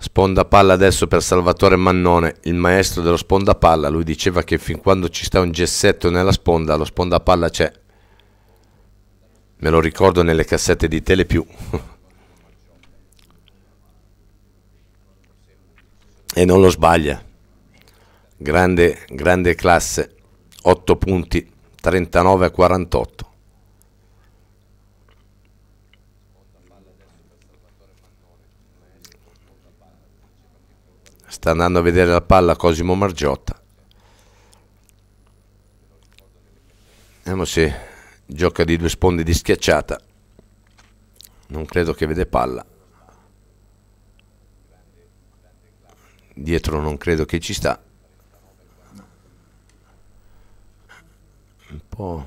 Sponda palla adesso per Salvatore Mannone, il maestro dello sponda palla. Lui diceva che fin quando ci sta un gessetto nella sponda, lo sponda palla c'è. Me lo ricordo nelle cassette di Telepiù. e non lo sbaglia. Grande, grande classe. 8 punti, 39 a 48. Sta andando a vedere la palla Cosimo Margiotta. Vediamo se gioca di due sponde di schiacciata. Non credo che vede palla. Dietro non credo che ci sta. Un po'.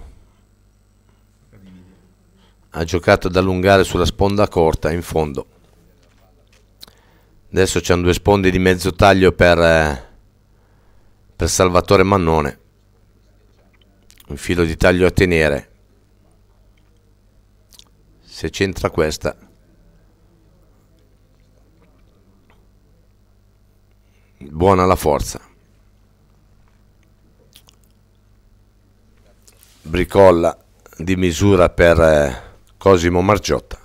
Ha giocato ad allungare sulla sponda corta in fondo. Adesso c'hanno due sponde di mezzo taglio per, eh, per Salvatore Mannone. Un filo di taglio a tenere. Se c'entra questa. Buona la forza. Bricolla di misura per eh, Cosimo Margiotta.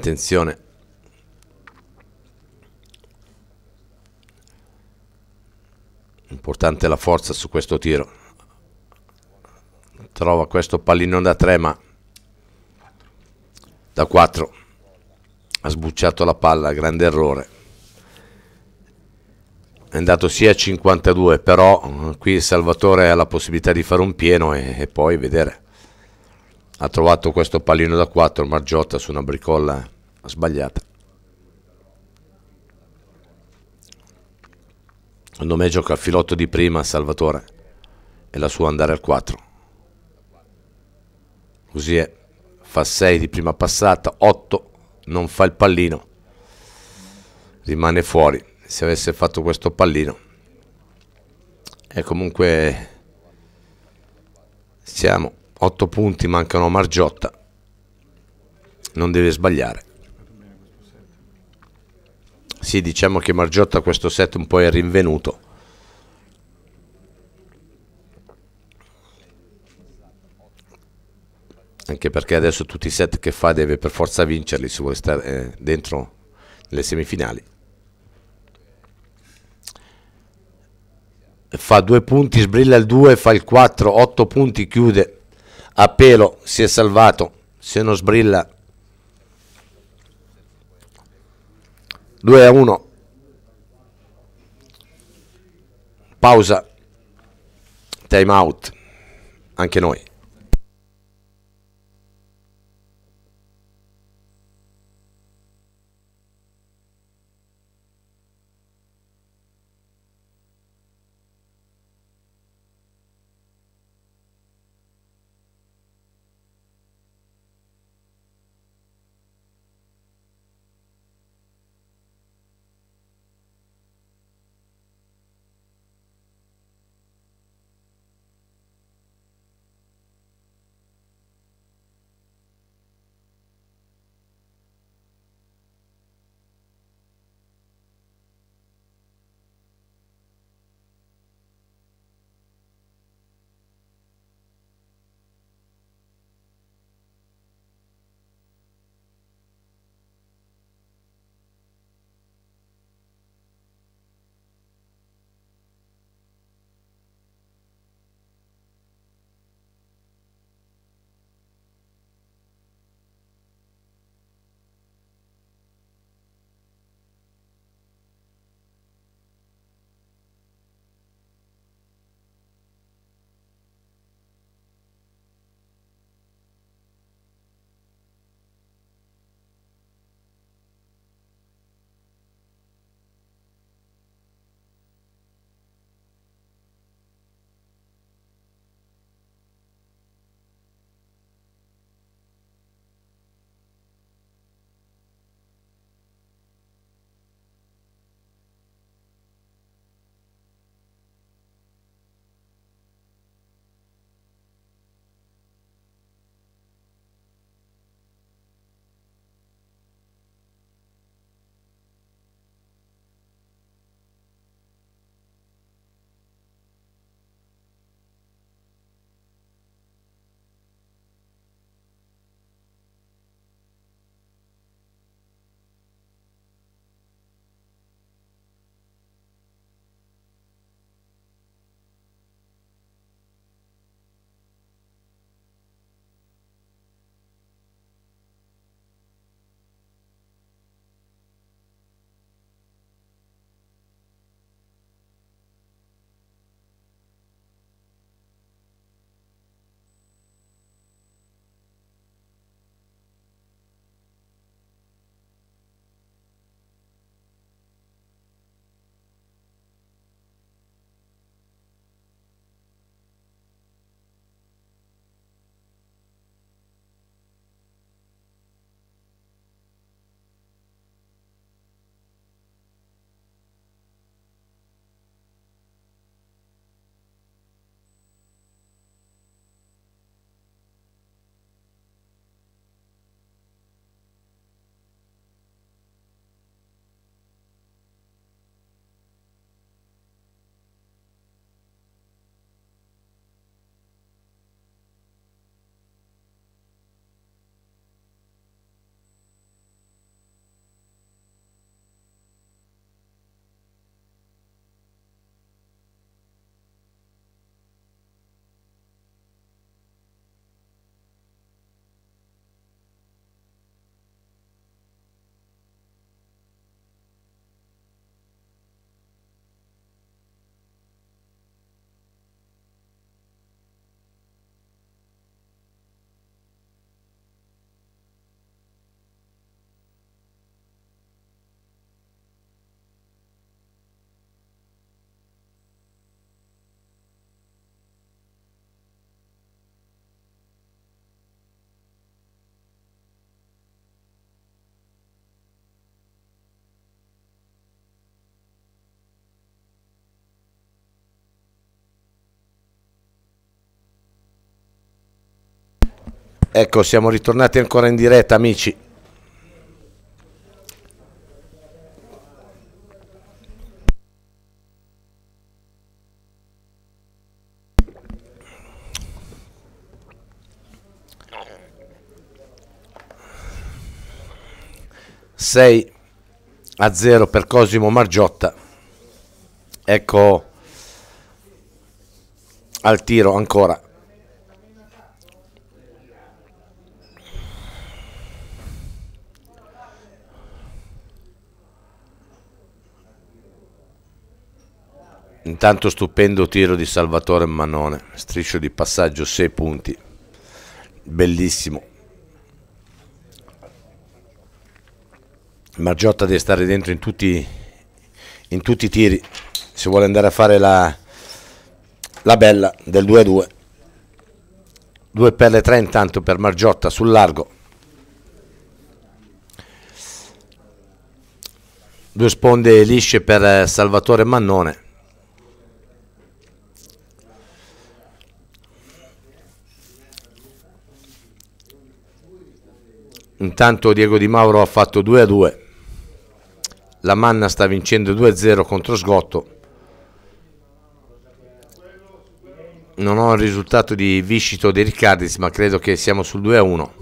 Attenzione. Importante la forza su questo tiro. Trova questo pallino da 3 ma da 4 ha sbucciato la palla, grande errore. È andato sia a 52, però qui Salvatore ha la possibilità di fare un pieno e, e poi vedere ha trovato questo pallino da 4 Margiotta su una bricolla sbagliata. Secondo me gioca il filotto di prima Salvatore e la sua andare al 4 così è. Fa 6 di prima passata 8 non fa il pallino. Rimane fuori. Se avesse fatto questo pallino e comunque siamo 8 punti mancano a Margiotta. Non deve sbagliare. Sì diciamo che Margiotta questo set un po' è rinvenuto. Anche perché adesso tutti i set che fa deve per forza vincerli se vuole stare eh, dentro le semifinali. Fa due punti sbrilla il 2 fa il 4 8 punti chiude a pelo si è salvato se non sbrilla. 2 a 1 pausa. Time out. Anche noi Ecco, siamo ritornati ancora in diretta, amici. Sei a 0 per Cosimo Margiotta. Ecco al tiro ancora Intanto stupendo tiro di Salvatore Manone, striscio di passaggio 6 punti, bellissimo. Margiotta deve stare dentro in tutti, in tutti i tiri se vuole andare a fare la, la bella del 2-2. 2 per le 3 intanto per Margiotta sul largo. Due sponde lisce per Salvatore Mannone. Intanto Diego Di Mauro ha fatto 2 a 2. La Manna sta vincendo 2 a 0 contro Sgotto. Non ho il risultato di Viscito di Riccardis, ma credo che siamo sul 2 a 1.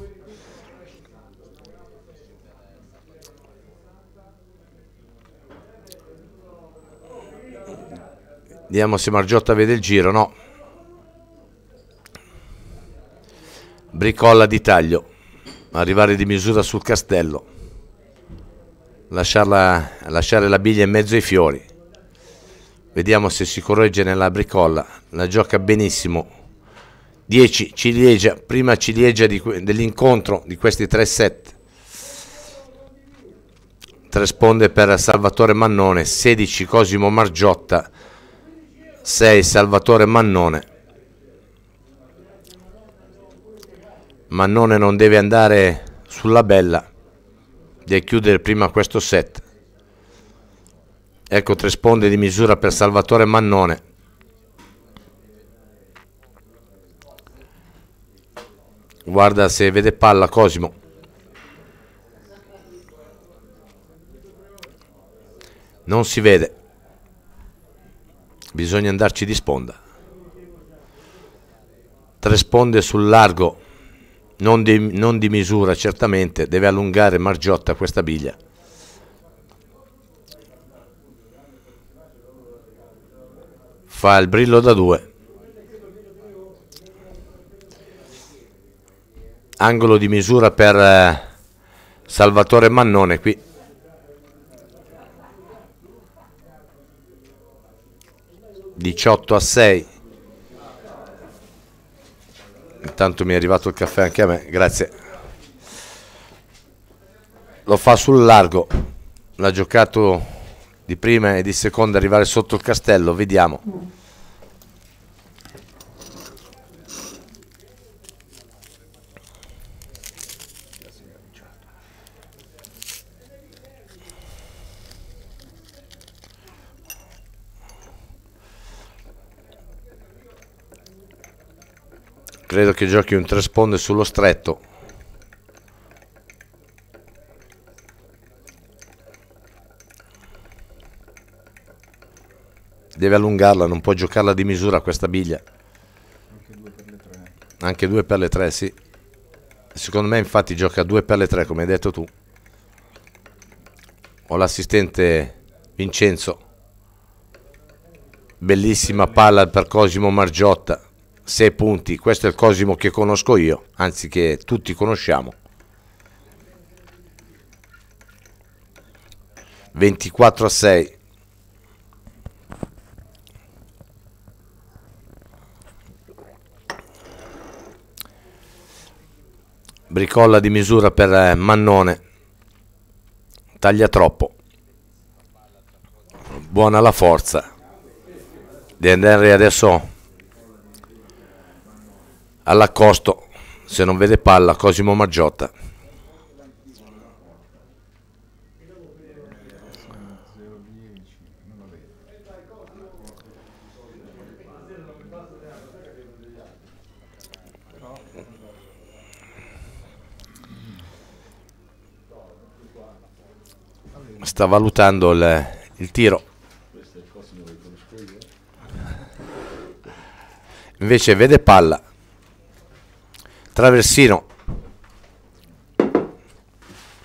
Vediamo se Margiotta vede il giro, no. Bricolla di taglio arrivare di misura sul castello, lasciarla, lasciare la biglia in mezzo ai fiori. Vediamo se si corregge nella bricolla, la gioca benissimo. 10 ciliegia, prima ciliegia dell'incontro di questi tre set. 3 sponde per Salvatore Mannone, 16 Cosimo Margiotta, 6 Salvatore Mannone. Mannone non deve andare sulla bella, deve chiudere prima questo set. Ecco tre sponde di misura per Salvatore Mannone. Guarda se vede palla Cosimo. Non si vede. Bisogna andarci di sponda. Tre sponde sul largo non di, non di misura certamente, deve allungare Margiotta questa biglia. Fa il brillo da due. Angolo di misura per eh, Salvatore Mannone qui. Diciotto a sei. Intanto mi è arrivato il caffè anche a me, grazie. Lo fa sul largo, l'ha giocato di prima e di seconda arrivare sotto il castello, vediamo. Credo che giochi un tre sponde sullo stretto. Deve allungarla, non può giocarla di misura questa biglia. Anche due per le tre. Anche due per le tre, sì. Secondo me infatti gioca due per le tre, come hai detto tu. Ho l'assistente Vincenzo. Bellissima palla per Cosimo Margiotta. 6 punti, questo è il Cosimo che conosco io, anzi che tutti conosciamo. 24 a 6. Bricolla di misura per eh, Mannone. Taglia troppo. Buona la forza. Deve andare adesso all'accosto. Se non vede palla Cosimo Maggiotta sta valutando il, il tiro. Invece vede palla. Traversino.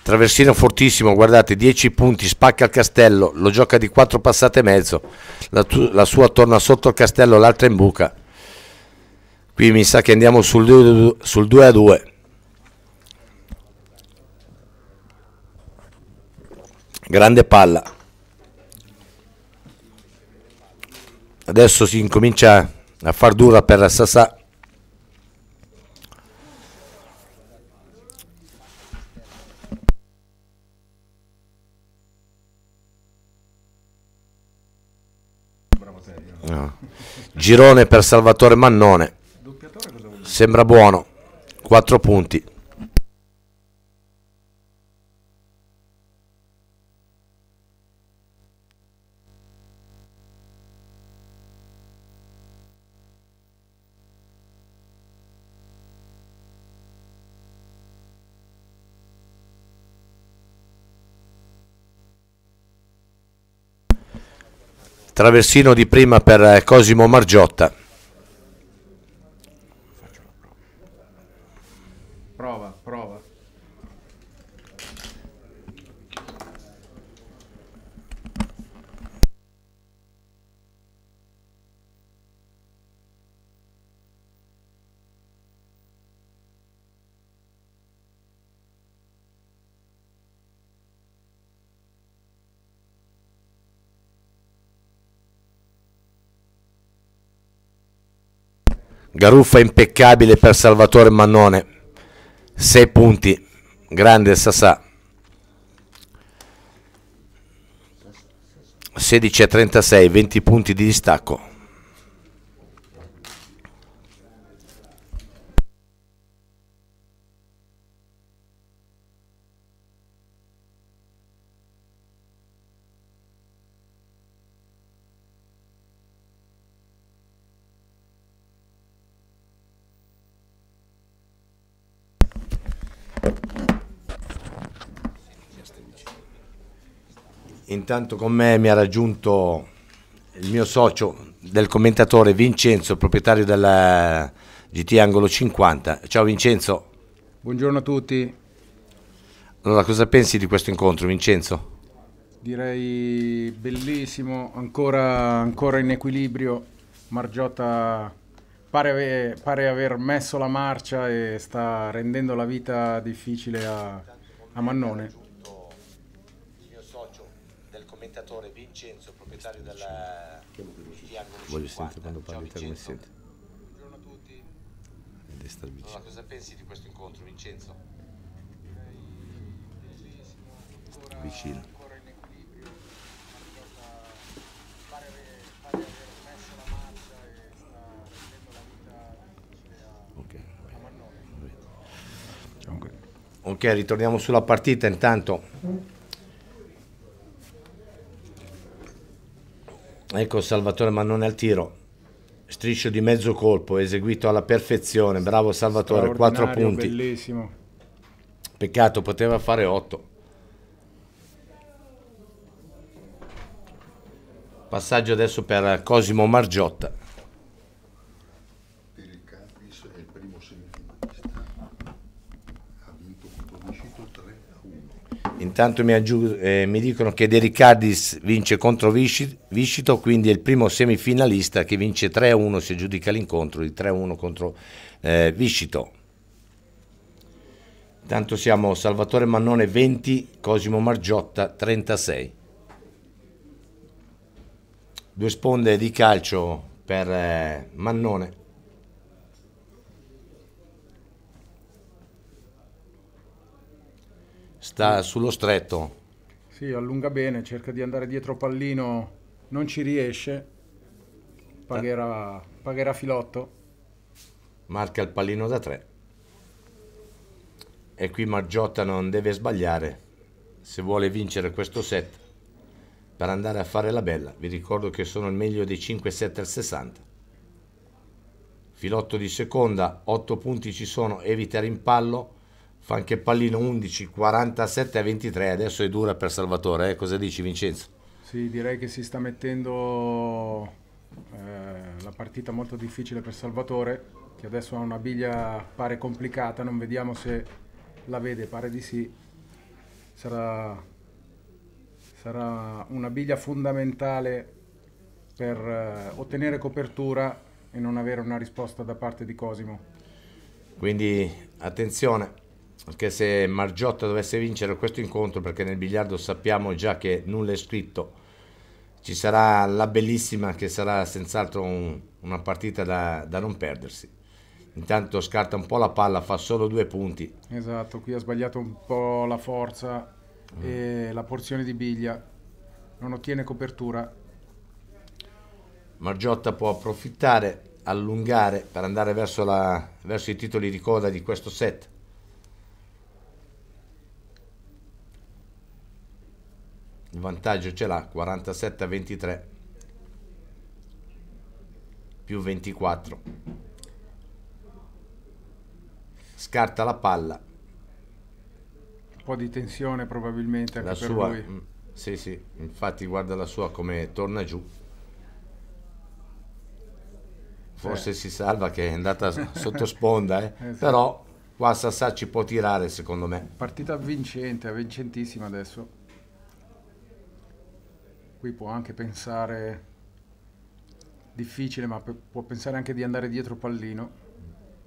Traversino fortissimo, guardate, 10 punti, spacca il castello, lo gioca di 4 passate e mezzo. La, la sua torna sotto il castello, l'altra in buca. Qui mi sa che andiamo sul 2, sul 2 a 2. Grande palla. Adesso si incomincia a far dura per Sassà. No. Girone per Salvatore Mannone. Sembra buono. 4 punti. Traversino di prima per eh, Cosimo Margiotta. Prova, prova. Garuffa impeccabile per Salvatore Mannone. 6 punti. Grande Sassà. 16 a 36, 20 punti di distacco. Intanto con me mi ha raggiunto il mio socio del commentatore Vincenzo, proprietario della GT Angolo 50. Ciao Vincenzo. Buongiorno a tutti. Allora, cosa pensi di questo incontro, Vincenzo? Direi bellissimo, ancora, ancora in equilibrio. Margiotta pare, ave- pare aver messo la marcia e sta rendendo la vita difficile a, a Mannone. Il mio socio del commentatore Vincenzo, proprietario della Angolo 50. Voglio sentire quando parli te come senti. Buongiorno a tutti. Ed è star vicino. Allora, cosa pensi di questo incontro, Vincenzo? Vicino. Ancora in equilibrio. Pare, pare aver messo la marcia e sta rendendo la vita difficile a, Ok. a Mannone. Ok, ritorniamo sulla partita intanto. Ecco Salvatore Mannone al tiro. Striscio di mezzo colpo, eseguito alla perfezione. Bravo Salvatore, 4 Straordinario, punti. Bellissimo. Peccato, poteva fare 8. Passaggio adesso per Cosimo Margiotta. per il Capris è il primo semifinalista. Ha vinto contro Viscito 3 a 1. Intanto mi, eh, mi dicono che De Ricardis vince contro Visci- Viscito, quindi è il primo semifinalista che vince 3-1, si aggiudica l'incontro di 3-1 contro eh, Viscito. Intanto siamo Salvatore Mannone 20, Cosimo Margiotta 36. Due sponde di calcio per eh, Mannone. Sta sullo stretto, Sì, allunga bene, cerca di andare dietro pallino, non ci riesce. Pagherà, pagherà filotto. marca il pallino da 3 e qui Margiotta non deve sbagliare. Se vuole vincere questo set per andare a fare la bella vi ricordo che sono il meglio dei 5 set al 60 filotto di seconda 8 punti ci sono evita rimpallo fa anche pallino 11, 47 a 23, adesso è dura per Salvatore, eh? cosa dici Vincenzo? Sì, direi che si sta mettendo eh, la partita molto difficile per Salvatore, che adesso ha una biglia pare complicata, non vediamo se la vede, pare di sì. Sarà, sarà una biglia fondamentale per eh, ottenere copertura e non avere una risposta da parte di Cosimo. Quindi attenzione, perché se Margiotta dovesse vincere questo incontro, perché nel biliardo sappiamo già che nulla è scritto, ci sarà la bellissima che sarà senz'altro un- una partita da, da non perdersi. Intanto scarta un po' la palla, fa solo due punti. Esatto, qui ha sbagliato un po' la forza e la porzione di biglia. Non ottiene copertura. Margiotta può approfittare, allungare per andare verso, la- verso i titoli di coda di questo set. Il vantaggio ce l'ha 47 a 23 più 24. Scarta la palla, Un po' di tensione probabilmente anche la per sua, lui. mm, sì sì, infatti guarda la sua come torna giù. Forse si salva che è andata sotto sponda, eh. Sì. però qua Sassà ci può tirare secondo me. Partita vincente, vincentissima adesso. Qui può anche pensare difficile, ma può pensare anche di andare dietro pallino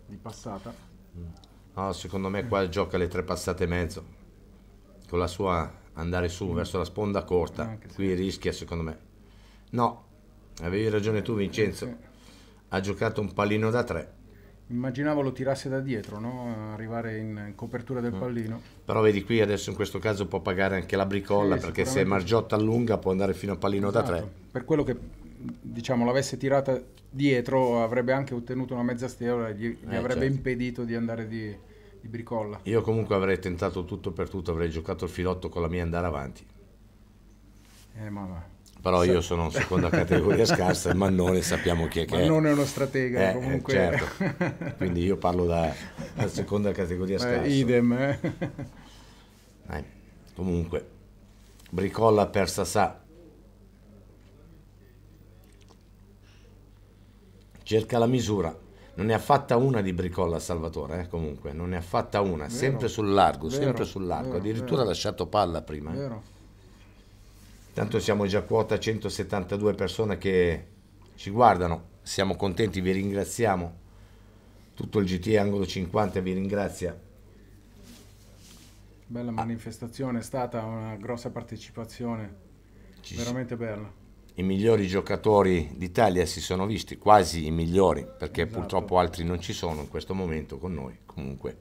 di passata. No, secondo me qua gioca le tre passate e mezzo. Con la sua andare su verso la sponda corta. Sì. Qui rischia secondo me. No, avevi ragione tu Vincenzo. Sì. Ha giocato un pallino da tre. Immaginavo lo tirasse da dietro, no? Arrivare in copertura Mm. del pallino. Però vedi qui adesso in questo caso può pagare anche la bricolla Sì, perché se Margiotta allunga può andare fino a pallino da Esatto. tre. Per quello che diciamo l'avesse tirata dietro avrebbe anche ottenuto una mezza stella e gli, gli Eh, avrebbe certo. impedito di andare di, di bricolla. Io comunque avrei tentato tutto per tutto, avrei giocato il filotto con la mia andare avanti. Eh, ma va. Però io sono seconda categoria scarsa, il Mannone sappiamo chi è che Ma è. non è uno stratega, Eh, eh, comunque. certo. Quindi io parlo da, da seconda categoria Eh, scarsa. idem, eh. Dai, comunque, bricolla per Sassà. Cerca la misura. Non ne ha fatta una di bricolla Salvatore, eh, comunque, non ne ha fatta una, sempre sul largo, vero, sempre sul largo. vero, Addirittura vero. ha lasciato palla prima. eh. Vero. Tanto siamo già a quota 172 persone che ci guardano, siamo contenti, vi ringraziamo. Tutto il GT Angolo 50 vi ringrazia. Bella manifestazione, è stata una grossa partecipazione, Ci- veramente bella. I migliori giocatori d'Italia si sono visti, quasi i migliori, perché Esatto. purtroppo altri non ci sono in questo momento con noi. Comunque,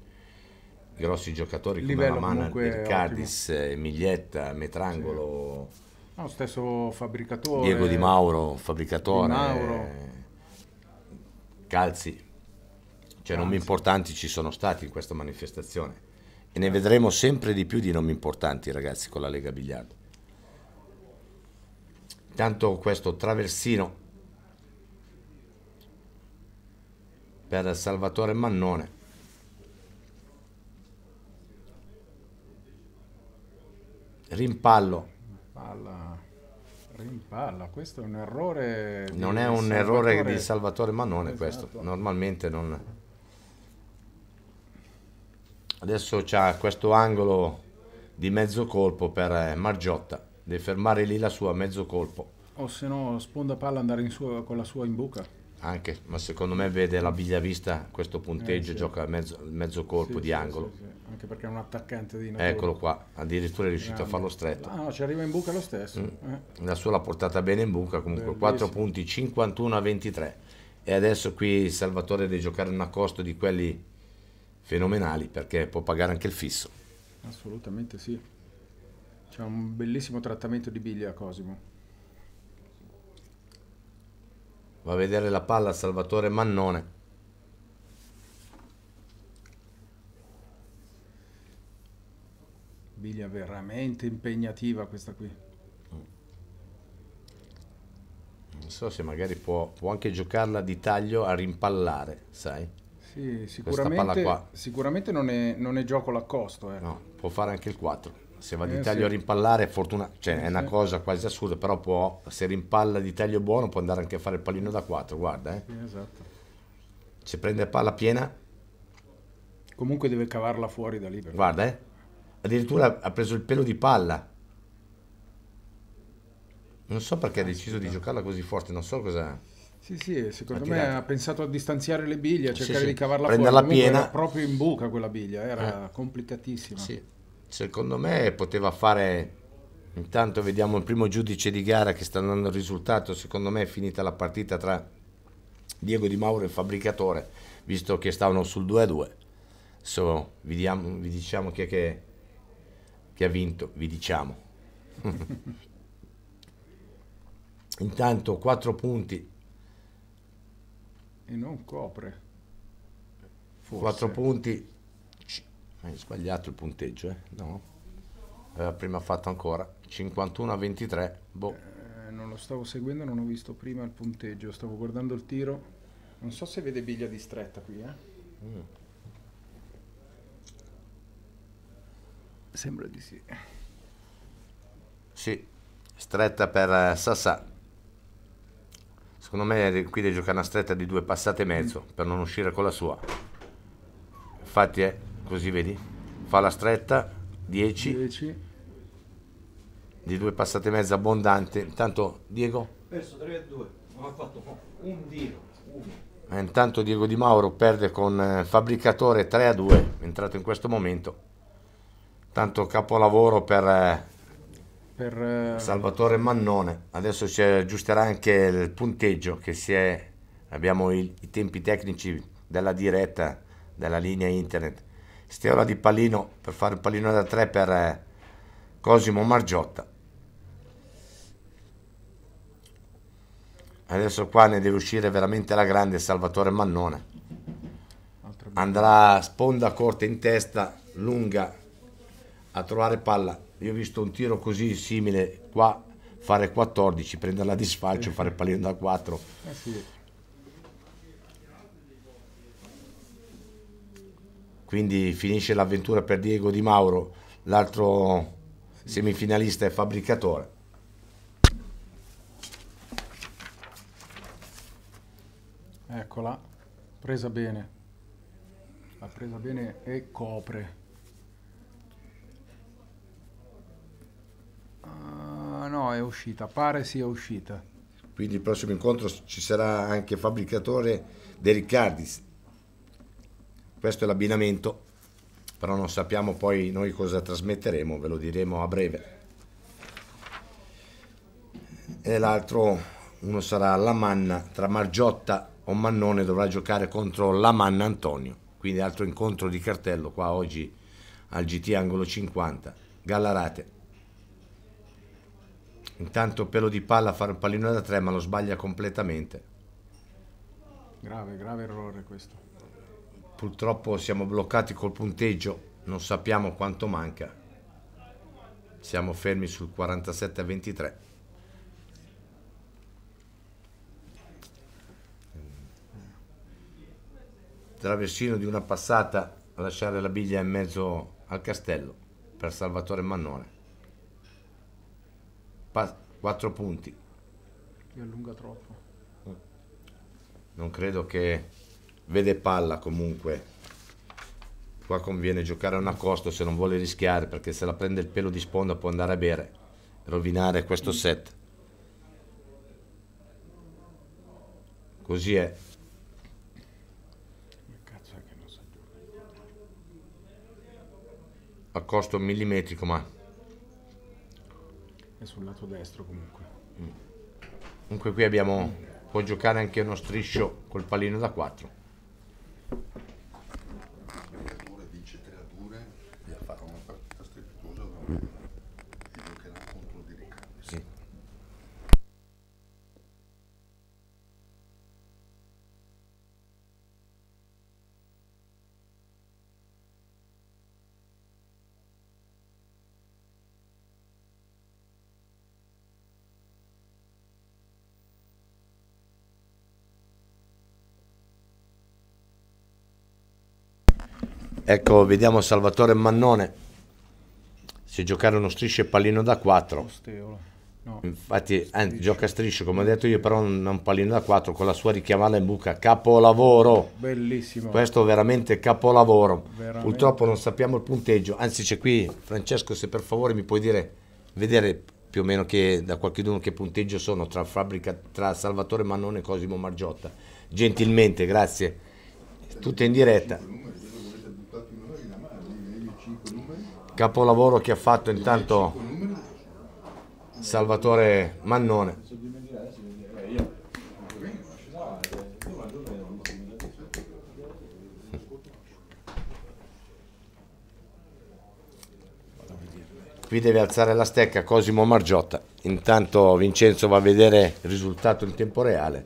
grossi giocatori come livello Mamana, eh, Miglietta, Metrangolo, No, lo stesso fabbricatore. Diego Di Mauro, fabbricatore, Di Mauro. Calzi. Cioè nomi importanti ci sono stati in questa manifestazione e ne vedremo sempre di più di nomi importanti ragazzi con la Lega Biliardo. Intanto questo traversino per Salvatore Mannone. Rimpallo. Palla, rimpalla, questo è un errore. Non è un Salvatore. errore di Salvatore Mannone Esatto. questo, normalmente non... Adesso c'ha questo angolo di mezzo colpo per eh, Margiotta, deve fermare lì la sua mezzo colpo, O se no, sponda palla andare in sua- con la sua in buca. anche, ma secondo me vede la biglia vista questo punteggio, Eh, sì. gioca mezzo, mezzo colpo Sì, di sì, angolo. Anche perché è un attaccante di natura. Eccolo qua, addirittura è riuscito a Grande. farlo stretto. Ah, no, ci arriva in buca lo stesso. Mm. eh. La sua l'ha portata bene in buca, comunque Bellissimo. 4 punti, 51 a 23. E adesso qui Salvatore deve giocare un accosto di quelli fenomenali perché può pagare anche il fisso. Assolutamente sì. C'è un bellissimo trattamento di biglia a Cosimo. Va a vedere la palla Salvatore Mannone. Biglia veramente impegnativa questa qui. Non so se magari può, può anche giocarla di taglio a rimpallare, sai? Sì, sicuramente, qua. sicuramente non, è, non è gioco l'accosto. Eh. No, può fare anche il 4. Se va di Eh, taglio sì. a rimpallare, fortuna, cioè, è una sì. cosa quasi assurda, però può, se rimpalla di taglio buono può andare anche a fare il pallino da 4, guarda, eh. Sì, esatto. Se prende palla piena, Comunque deve cavarla fuori da lì. guarda, eh. Addirittura ha preso il pelo di palla. Non so perché ha deciso di giocarla così forte, non so cosa... Sì, sì, secondo me ha pensato a distanziare le biglie, a Sì, cercare sì. di cavarla Prenderla fuori. Comunque piena. Proprio in buca quella biglia, era complicatissima. Sì, secondo me poteva fare. Intanto vediamo il primo giudice di gara che sta dando il risultato. Secondo me è finita la partita tra Diego Di Mauro e il fabbricatore, visto che stavano sul 2 a 2. Adesso vi, diamo- vi diciamo chi è che, che ha vinto. Vi diciamo. Intanto 4 punti, E non copre. Forse. 4 punti. Hai sbagliato il punteggio, eh? No. Aveva prima fatto ancora 51 a 23. Boh. Eh, non lo stavo seguendo, non ho visto prima il punteggio, stavo guardando il tiro. Non so se vede biglia di stretta qui, eh. Mm. Sembra di sì. Sì, stretta per eh, Sassà. Secondo me qui deve giocare una stretta di due passate e mezzo per non uscire con la sua. Infatti è così, vedi? Fa la stretta, 10 10. di due passate e mezzo abbondante. Intanto Diego, Perso 3 a 2, non ha fatto un tiro, uno. eh, intanto Diego Di Mauro perde con eh, Fabbricatore 3 a 2, è entrato in questo momento. Tanto capolavoro per eh, Per, eh, Salvatore Mannone, adesso si aggiusterà anche il punteggio che si è, abbiamo i, i tempi tecnici della diretta della linea internet. Steola di pallino per fare il pallino da 3 per eh, Cosimo Margiotta. Adesso qua ne deve uscire veramente la grande Salvatore Mannone. Andrà sponda corta in testa, lunga a trovare palla. Io ho visto un tiro così simile qua, fare 14, prenderla di sfalcio, fare pallino da 4. Eh sì. Quindi finisce l'avventura per Diego Di Mauro, l'altro semifinalista è Fabbricatore. Eccola, presa bene. L'ha presa bene e copre. Ah, no, è uscita, pare sia uscita. Quindi il prossimo incontro ci sarà anche Fabbricatore De Riccardis. Questo è l'abbinamento, però non sappiamo poi noi cosa trasmetteremo, ve lo diremo a breve. E l'altro, uno sarà La Manna, tra Margiotta o Mannone dovrà giocare contro La Manna Antonio. Quindi altro incontro di cartello qua oggi al GT Angolo 50. Gallarate. Intanto pelo di palla a fare un pallino da tre ma lo sbaglia completamente. Grave, grave errore questo. Purtroppo siamo bloccati col punteggio, non sappiamo quanto manca. Siamo fermi sul 47 a 23. Traversino di una passata a lasciare la biglia in mezzo al castello per Salvatore Mannone. 4 punti. Qui allunga troppo. Non credo che vede palla comunque. Qua conviene giocare a un accosto se non vuole rischiare perché se la prende il pelo di sponda può andare a bere rovinare questo set. Così è. Accosto millimetrico ma È sul lato destro comunque. comunque qui abbiamo può giocare anche uno striscio col pallino da 4. Ora vince 3 a 2 e farà una partita strepitosa Ecco, vediamo Salvatore Mannone. Se giocare uno striscio e pallino da 4. Osteo. No. Infatti, eh, gioca a striscio, come ho detto io, però non un pallino da 4 con la sua richiamata in buca. Capolavoro. Bellissimo. Questo veramente capolavoro. Veramente. Purtroppo non sappiamo il punteggio. Anzi, c'è qui Francesco, se per favore mi puoi dire, vedere più o meno che da qualcuno che punteggio sono tra, Fabbrica, tra Salvatore Mannone e Cosimo Margiotta. Gentilmente, grazie. Tutto in diretta. Capolavoro che ha fatto intanto Salvatore Mannone. Qui deve alzare la stecca Cosimo Margiotta. Intanto Vincenzo va a vedere il risultato in tempo reale.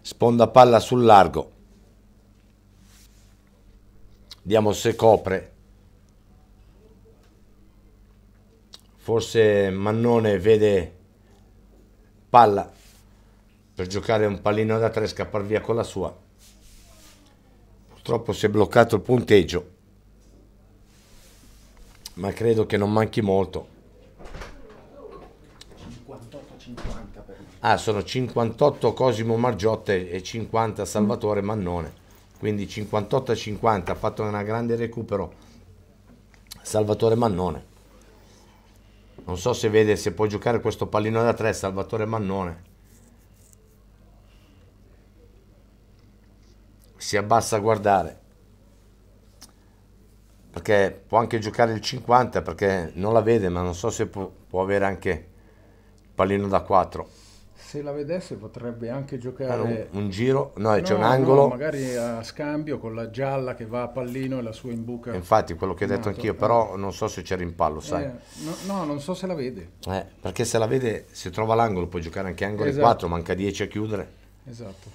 Sponda palla sul largo. Vediamo se copre. Forse Mannone vede palla per giocare un pallino da tre e scappare via con la sua. Purtroppo si è bloccato il punteggio, ma credo che non manchi molto. 58-50 per me. Ah, sono 58 Cosimo Margiotte e 50 Salvatore Mannone. Quindi 58 a 50, ha fatto una grande recupero Salvatore Mannone. Non so se vede se può giocare questo pallino da 3 Salvatore Mannone. Si abbassa a guardare. Perché può anche giocare il 50 perché non la vede, ma non so se può, può avere anche il pallino da 4. Se la vedesse potrebbe anche Un, giocare... un giro, no, c'è No, un angolo. no, magari a scambio con la gialla che va a pallino e la sua in buca. Infatti, quello che ho detto anch'io, però non so se c'è rimpallo, sai. Eh, no, no, non so se la vede. Eh, perché se la vede, se trova l'angolo, puoi giocare anche angoli Esatto. 4, manca 10 a chiudere. Esatto.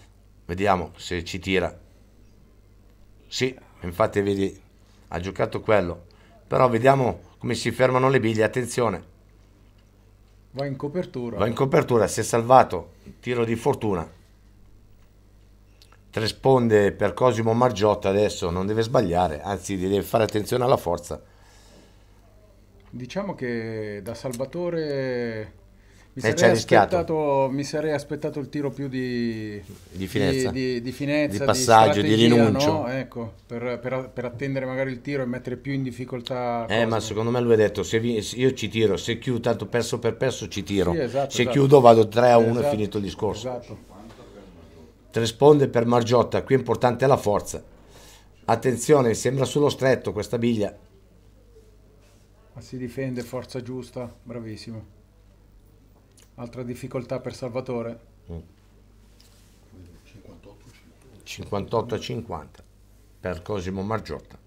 Vediamo se ci tira. Sì, infatti vedi, ha giocato quello. Però vediamo come si fermano le biglie, attenzione. Va in copertura. Va in copertura, si è salvato, tiro di fortuna. Tre sponde per Cosimo Margiotta adesso, non deve sbagliare, anzi deve fare attenzione alla forza. Diciamo che da Salvatore mi sarei, aspettato, mi sarei aspettato il tiro più di, Di finezza. di, di- di finezza, Di passaggio, di rinuncio. no? Ecco, per, per- per attendere magari il tiro e mettere più in difficoltà. Eh, ma secondo me lui ha detto, se vi- se io ci tiro, se chiudo tanto perso per perso ci tiro. Sì, esatto, se esatto. chiudo vado 3 a 1 e Esatto, finito il discorso. Esatto. Tre sponde per Margiotta, qui è importante la forza. Attenzione, sembra sullo stretto questa biglia. Ma si difende, forza giusta, bravissimo. Altra difficoltà per Salvatore. 58 sì. 58 a 50 per Cosimo Margiotta.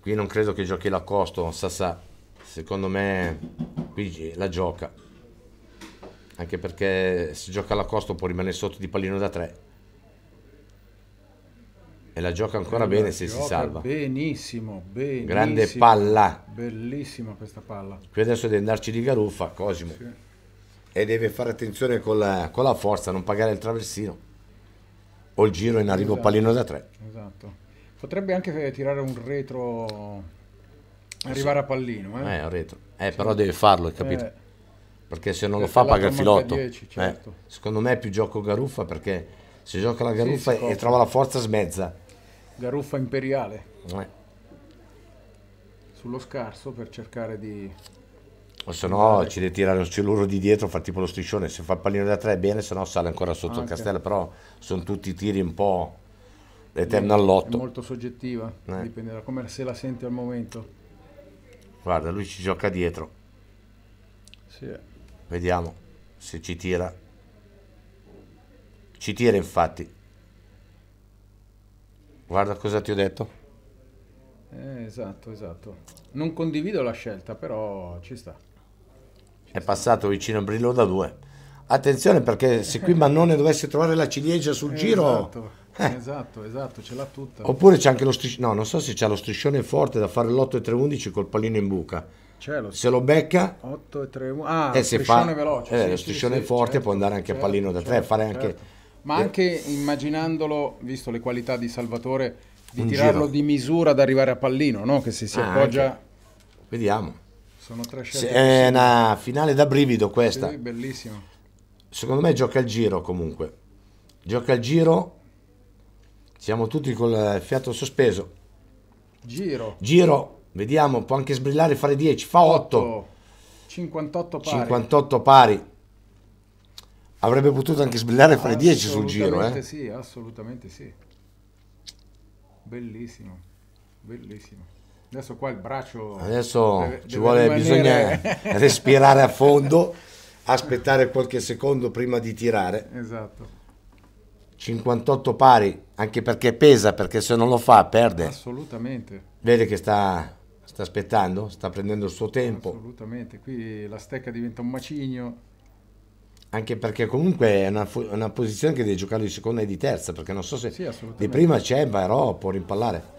Qui non credo che giochi la Costo, Sassà. Secondo me qui la gioca. Anche perché se gioca la Costo può rimanere sotto di pallino da 3. E la gioca ancora bene se si salva. Benissimo, benissimo. Grande palla. Bellissima questa palla. Qui adesso deve andarci di Garuffa, Cosimo. Sì. E deve fare attenzione con la, con la forza, non pagare il traversino. O il giro in arrivo Esatto. pallino da 3. Esatto. Potrebbe anche tirare un retro, arrivare a pallino. Eh? Eh, a retro. Eh, però deve farlo, hai capito? Eh, Perché se non lo fa paga il filotto. 10, Eh, certo. secondo me è più gioco Garuffa perché se gioca la Garuffa e trova la forza smezza. Garuffa imperiale Eh, sullo scarso per cercare di... O se no ci deve tirare un celuro di dietro, fa tipo lo striscione. Se fa il pallino da 3 bene, se no sale ancora sotto il Anche. castello. Però sono tutti tiri un po' eterno È all'otto. molto soggettiva, Eh. dipende da come se la senti al momento. Guarda, lui ci gioca dietro. Sì. Vediamo se ci tira. Ci tira infatti. Guarda cosa ti ho detto. Eh, esatto, esatto. Non condivido la scelta, però ci sta. È passato vicino a Brillo da due. Attenzione perché se qui Mannone dovesse trovare la ciliegia sul giro... Esatto, Eh. esatto, esatto, ce l'ha tutta. Oppure c'è anche lo striscione... No, non so se c'è lo striscione forte da fare l'8 e 3 11 col pallino in buca. Lo se lo becca 8 e 3 1. Ah, Eh, striscione fa- veloce. eh, sì, lo striscione sì, forte certo, può andare anche a certo, pallino da tre, certo, fare anche- certo. Ma anche immaginandolo, visto le qualità di Salvatore, di Un tirarlo giro. di misura ad arrivare a pallino, no? Che se si Ah, appoggia... vediamo Sono tre scelte. è una finale da brivido questa Sì, bellissimo. secondo me gioca il giro comunque gioca il giro siamo tutti col fiato sospeso Giro. giro vediamo può anche sbrillare e fare 10 fa 8 58 pari. 58 pari avrebbe potuto anche sbrillare e fare 10 sul giro eh. sì, assolutamente sì. Bellissimo, bellissimo. Adesso qua il braccio... adesso deve- ci deve vuole rimanere- bisogna respirare a fondo aspettare qualche secondo prima di tirare esatto, 58 pari anche perché pesa perché se non lo fa perde assolutamente, vede che sta, sta aspettando sta prendendo il suo tempo assolutamente. Qui la stecca diventa un macigno. Anche perché comunque è una, una posizione che deve giocare di seconda e di terza perché non so se Sì, di prima c'è però può rimpallare.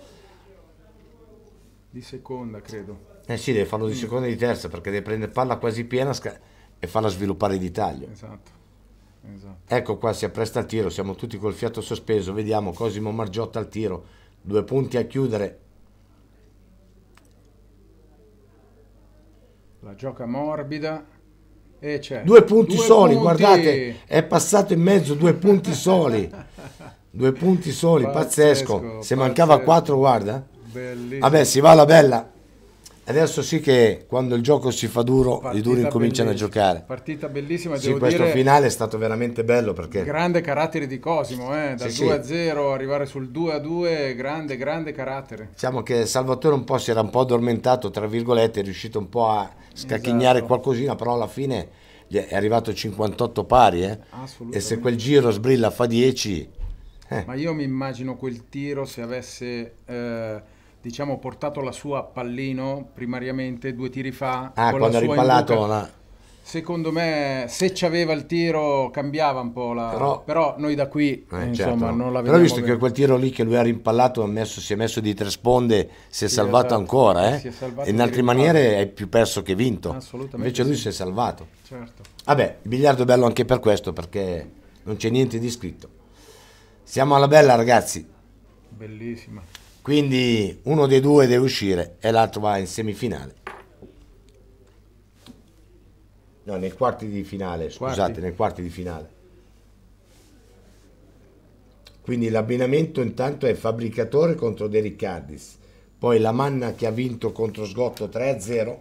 Di seconda, credo. eh sì deve farlo di seconda e di terza perché deve prendere palla quasi piena e farla sviluppare di taglio. Esatto, esatto. ecco qua si appresta al tiro siamo tutti col fiato sospeso vediamo Cosimo Margiotta al tiro due punti a chiudere. La gioca morbida e c'è. due punti Due soli punti! guardate è passato in mezzo due punti soli due punti soli pazzesco, Pazzesco, se mancava pazzesco. quattro guarda Bellissimo. Vabbè, si va alla bella. Adesso sì che quando il gioco si fa duro, i Partita duri incominciano a giocare. Partita bellissima, Sì, questo dire. finale è stato veramente bello perché Grande carattere di Cosimo, eh? dal Sì, sì. 2-0 arrivare sul 2-2, grande, grande carattere. diciamo che Salvatore un po' si era un po' addormentato, tra virgolette, è riuscito un po' a scacchignare Esatto. qualcosina, però alla fine è arrivato 58 pari, eh. E se quel giro sbrilla fa 10, Ma io mi immagino quel tiro se avesse, eh, diciamo, portato la sua a pallino primariamente due tiri fa. ah, con quando ha imbuca. la- Secondo me, se c'aveva il tiro, cambiava un po' la. Però- Però, noi da qui, Eh, insomma, certo. non la Però visto bene. che quel tiro lì che lui ha rimpallato ha messo- si è messo di tre sponde, si è Sì, salvato esatto. ancora, eh? È salvato in altre maniere è più perso che vinto. Assolutamente Invece lui sì. si è salvato. Certo. Vabbè, il biliardo è bello anche per questo, perché non c'è niente di scritto. Siamo alla bella, ragazzi. Bellissima. Quindi uno dei due deve uscire e l'altro va in semifinale. No, nei quarti di finale, scusate, Quarti. nei quarti di finale. Quindi l'abbinamento intanto è Fabbricatore contro De Riccardis, poi la Manna che ha vinto contro Sgotto 3-0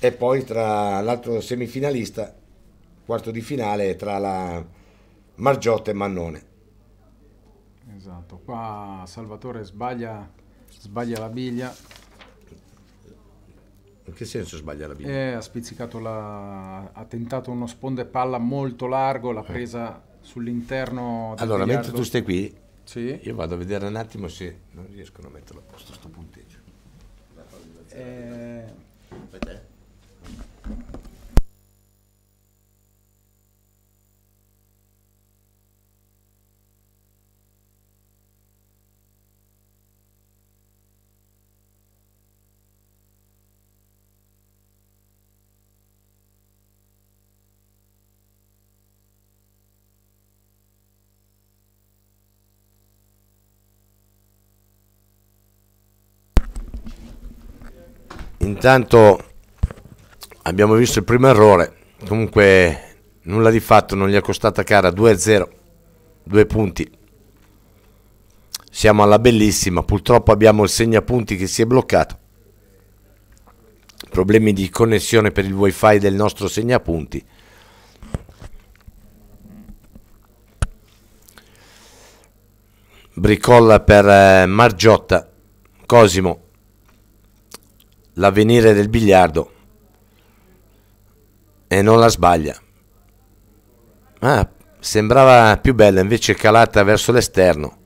e poi tra l'altro semifinalista, quarto di finale, tra la Margiotta e Mannone. Esatto. Qua Salvatore sbaglia, sbaglia la biglia In che senso sbaglia la Bibbia? e ha spizzicato la. ha tentato uno sponde palla molto largo, l'ha presa sull'interno del Allora, mentre biliardo. tu stai qui, Sì. io vado a vedere un attimo se non riescono a metterlo a posto sto punteggio. Eh, Intanto abbiamo visto il primo errore, comunque nulla di fatto, non gli è costata cara 2-0, due punti. Siamo alla bellissima, purtroppo abbiamo il segnapunti che si è bloccato. Problemi di connessione per il wifi del nostro segnapunti. Bricolla per eh, Margiotta, Cosimo, l'avvenire del biliardo e non la sbaglia. Ah, sembrava più bella, invece calata verso l'esterno.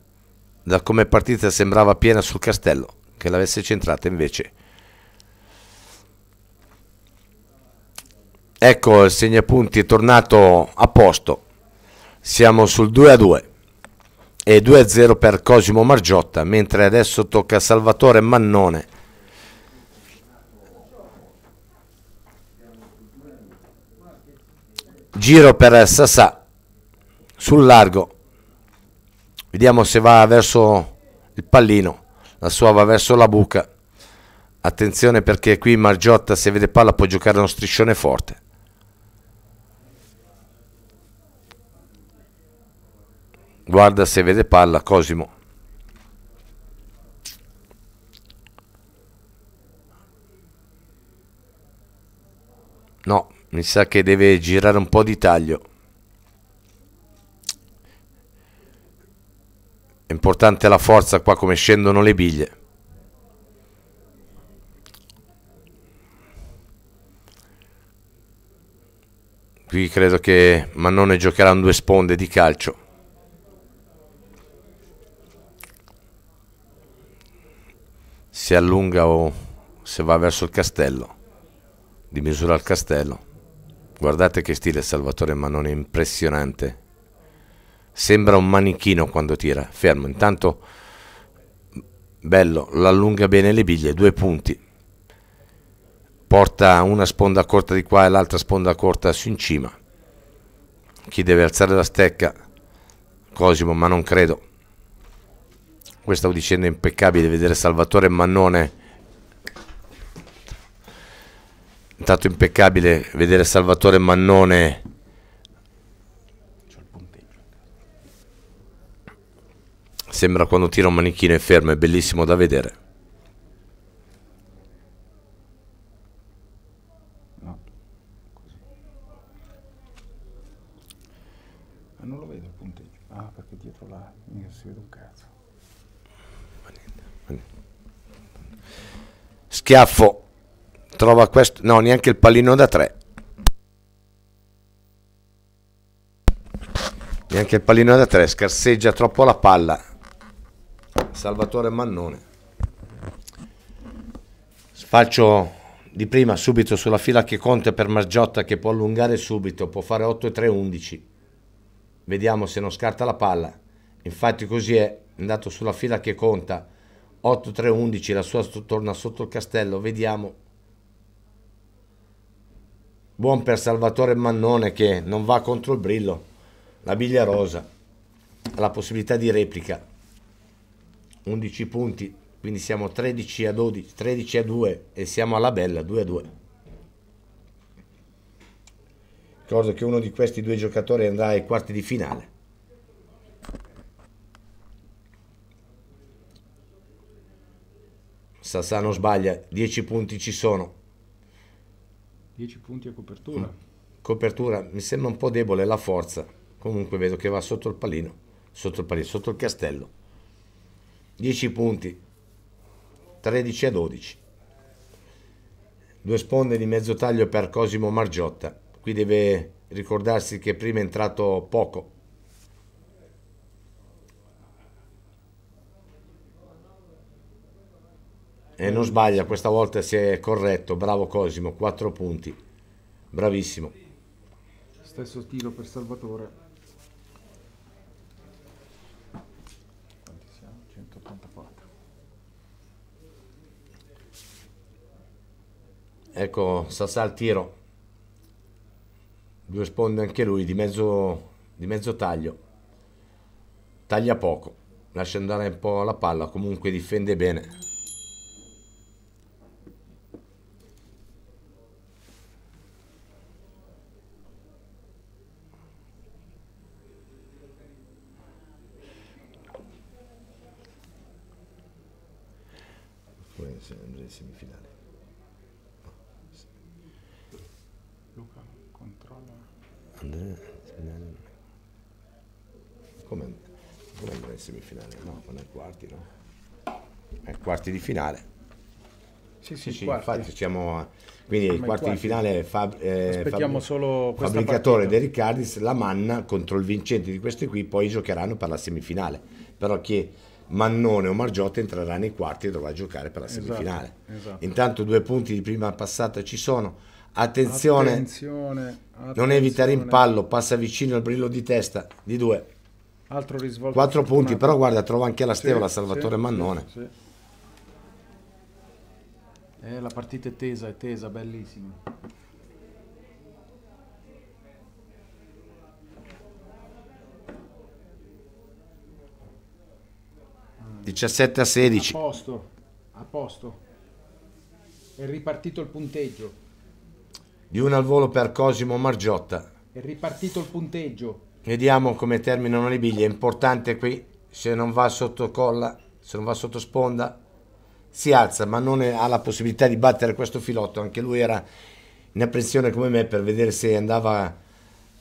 Da come partita sembrava piena sul castello, che l'avesse centrata invece. Ecco, il segnapunti è tornato a posto. Siamo sul 2 a 2 e 2 a 0 per Cosimo Margiotta, mentre adesso tocca a Salvatore Mannone Giro per Sassà sul largo. Vediamo se va verso il pallino. La sua va verso la buca. Attenzione perché qui Margiotta se vede palla può giocare uno striscione forte. Guarda se vede palla Cosimo. No, mi sa che deve girare un po' di taglio. È importante la forza qua come scendono le biglie. Qui credo che Mannone giocherà un due sponde di calcio. Si allunga o se va verso il castello. Di misura al castello. Guardate che stile Salvatore Mannone impressionante. Sembra un manichino quando tira. Fermo. Intanto bello, l'allunga bene le biglie, due punti. Porta una sponda corta di qua e l'altra sponda corta su in cima. Chi deve alzare la stecca? Cosimo, ma non credo. Questa dicendo impeccabile vedere Salvatore Mannone Intanto impeccabile vedere Salvatore Mannone. Sembra quando tira un manichino e fermo, è bellissimo da vedere. No. Ma non lo vedo il punteggio. Ah, perché dietro là mica si vede un cazzo. Schiaffo. Trova questo. No, neanche il pallino da tre. Neanche il pallino da tre. Scarseggia troppo la palla. Salvatore Mannone. Sfalcio di prima subito sulla fila che conta per Margiotta che può allungare subito. Può fare 8 e 3 11. Vediamo se non scarta la palla. Infatti così è andato sulla fila che conta. 8 3 11 la sua torna sotto il castello. Vediamo Buon per Salvatore Mannone che non va contro il brillo. La biglia rosa. La possibilità di replica. 11 punti, quindi siamo 13 a 12, 13 a 2 e siamo alla bella 2 a 2. Ricordo che uno di questi due giocatori andrà ai quarti di finale. Sassà non sbaglia, 10 punti ci sono. 10 punti a copertura. Copertura mi sembra un po' debole la forza. Comunque vedo che va sotto il pallino, sotto il pallino, sotto il castello. 10 punti, 13 a 12. Due sponde di mezzo taglio per Cosimo Margiotta. Qui deve ricordarsi che prima è entrato poco. E non sbaglia, questa volta si è corretto, bravo Cosimo, 4 punti. Bravissimo. Stesso tiro per Salvatore. Quanti siamo? 184. Ecco, Sassà al tiro. Due sponde anche lui di mezzo, di mezzo taglio. Taglia poco, lascia andare un po' la palla, comunque difende bene. Poi semifinale. Luca controlla. Andrea, semifinale. Come, come andrà in semifinale? No, non è quarti, no? È quarti di finale. Sì, Sì, sì, quarti. infatti siamo a- quindi i ai quarti di quarti. finale Fab, eh, Aspettiamo Fabri- solo Fabbricatore partita. De Riccardis, la Manna contro il vincente di questi qui, poi giocheranno per la semifinale. Però chi Mannone o Margiotta entrerà nei quarti e dovrà giocare per la Esatto, semifinale. esatto. Intanto due punti di prima passata ci sono. Attenzione, Attenzione, non evitare in attenzione. pallo, passa vicino il brillo di testa di due. Altro risvolto. Quattro punti, però guarda, trova anche la Sì, Stevola Salvatore sì, Mannone. sì, sì. Eh, la partita è tesa, è tesa, bellissima. 17 a A 16. posto, a posto. È ripartito il punteggio. Di 1 al volo per Cosimo Margiotta. È ripartito il punteggio. Vediamo come terminano le biglie. È importante qui, se non va sotto colla, se non va sotto sponda, si alza, ma non è- ha la possibilità di battere questo filotto. Anche lui era in apprensione come me per vedere se andava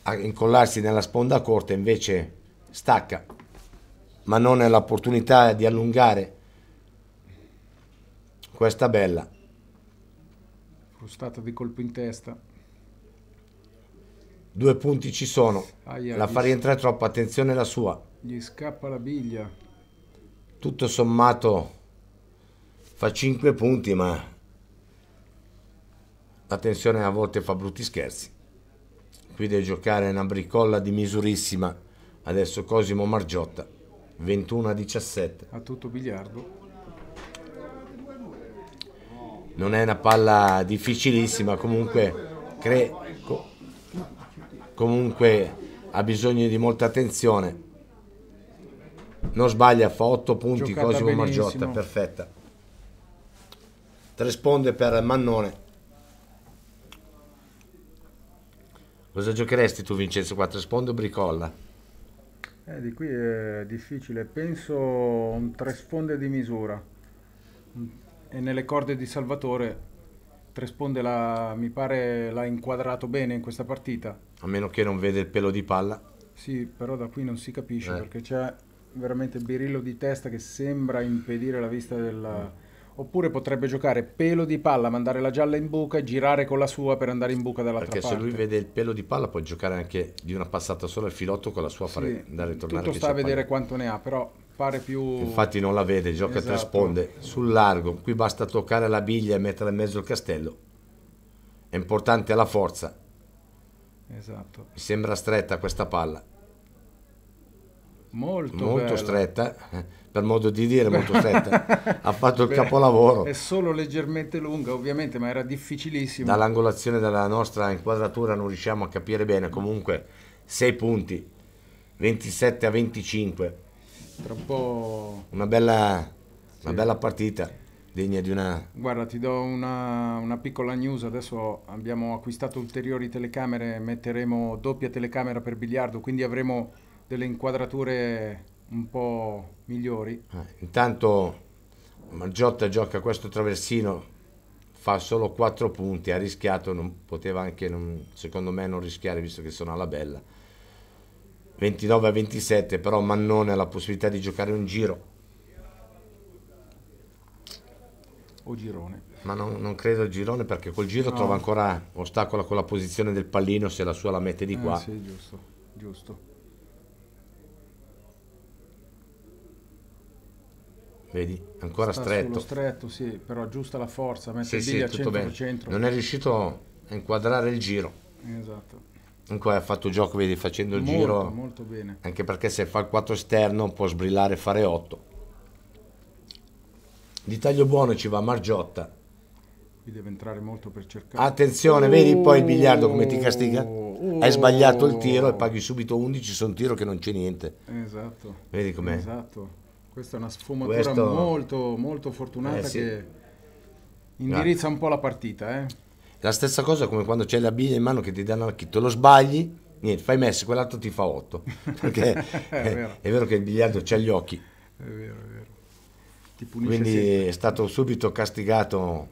a incollarsi nella sponda corta, invece stacca, ma non ha l'opportunità di allungare questa bella. Frustata di colpo in testa. Due punti ci sono, Aia, la fa rientrare troppo, attenzione la sua. gli scappa la biglia. tutto sommato fa 5 punti, ma la tensione a volte fa brutti scherzi. Qui deve giocare una bricolla di misurissima. Adesso Cosimo Margiotta, 21 a 17. A tutto biliardo. Non è una palla difficilissima, comunque, cre- co- comunque ha bisogno di molta attenzione. Non sbaglia, fa 8 punti Giocata Cosimo benissimo. Margiotta, perfetta. Tre sponde per Mannone. Cosa giocheresti tu Vincenzo? Quattro sponde o bricolla? Eh, di qui è difficile. Penso un tre sponde di misura. E nelle corde di Salvatore, tre sponde la, mi pare l'ha inquadrato bene in questa partita. A meno che non vede il pelo di palla. Sì, però da qui non si capisce Eh. perché c'è veramente il birillo di testa che sembra impedire la vista della... Oppure potrebbe giocare pelo di palla, mandare la gialla in buca e girare con la sua per andare in buca dall'altra Perché se parte. lui vede il pelo di palla può giocare anche di una passata sola il filotto con la sua fare Sì, andare e tornare. tutto sta a vedere palla. quanto ne ha, però pare più... Infatti non la vede, gioca tre Esatto. sponde sul largo. Qui basta toccare la biglia e metterla in mezzo al castello. È importante la forza. Esatto. Mi sembra stretta questa palla. Molto, molto bella. stretta, per modo di dire, molto stretta. ha fatto il capolavoro. È solo leggermente lunga, ovviamente, ma era difficilissimo. Dall'angolazione della nostra inquadratura non riusciamo a capire bene. Comunque 6 punti, 27 a 25. Tra un po'... Una bella, una bella partita, degna di una... Guarda, ti do una, una piccola news. Adesso abbiamo acquistato ulteriori telecamere, metteremo doppia telecamera per biliardo, quindi avremo delle inquadrature un po' migliori. Eh, intanto Margiotta gioca questo traversino, fa solo 4 punti, ha rischiato, non poteva anche, non- secondo me, non rischiare visto che sono alla bella. 29 a 27, però Mannone ha la possibilità di giocare un giro, O girone. ma non, non credo il girone perché col giro No. trova ancora ostacola con la posizione del pallino se la sua la mette di Eh, qua. sì, giusto, giusto. Vedi, ancora Sta stretto. stretto, sì, però aggiusta la forza, mette Sì, il sì, tutto bene. centro. Non è riuscito a inquadrare il giro. Esatto. Comunque ha fatto gioco, vedi, facendo il molto, giro. molto bene. Anche perché se fa il 4 esterno può sbrillare e fare 8. Di taglio buono ci va Margiotta. Qui deve entrare molto per cercare. Attenzione, vedi poi il biliardo come ti castiga? Oh, Hai sbagliato il oh. tiro e paghi subito 11 su un tiro che non c'è niente. Esatto. Vedi com'è? Esatto. Questa è una sfumatura Questo- molto, molto fortunata Eh, sì. che indirizza un po' la partita, eh? La stessa cosa come quando c'hai la biglia in mano che ti danno al chitto, lo sbagli, niente, fai messo, quell'altro ti fa 8. Perché È vero. è vero che il biliardo c'ha gli occhi. È vero, è vero. Ti punisce Quindi sempre. è stato subito castigato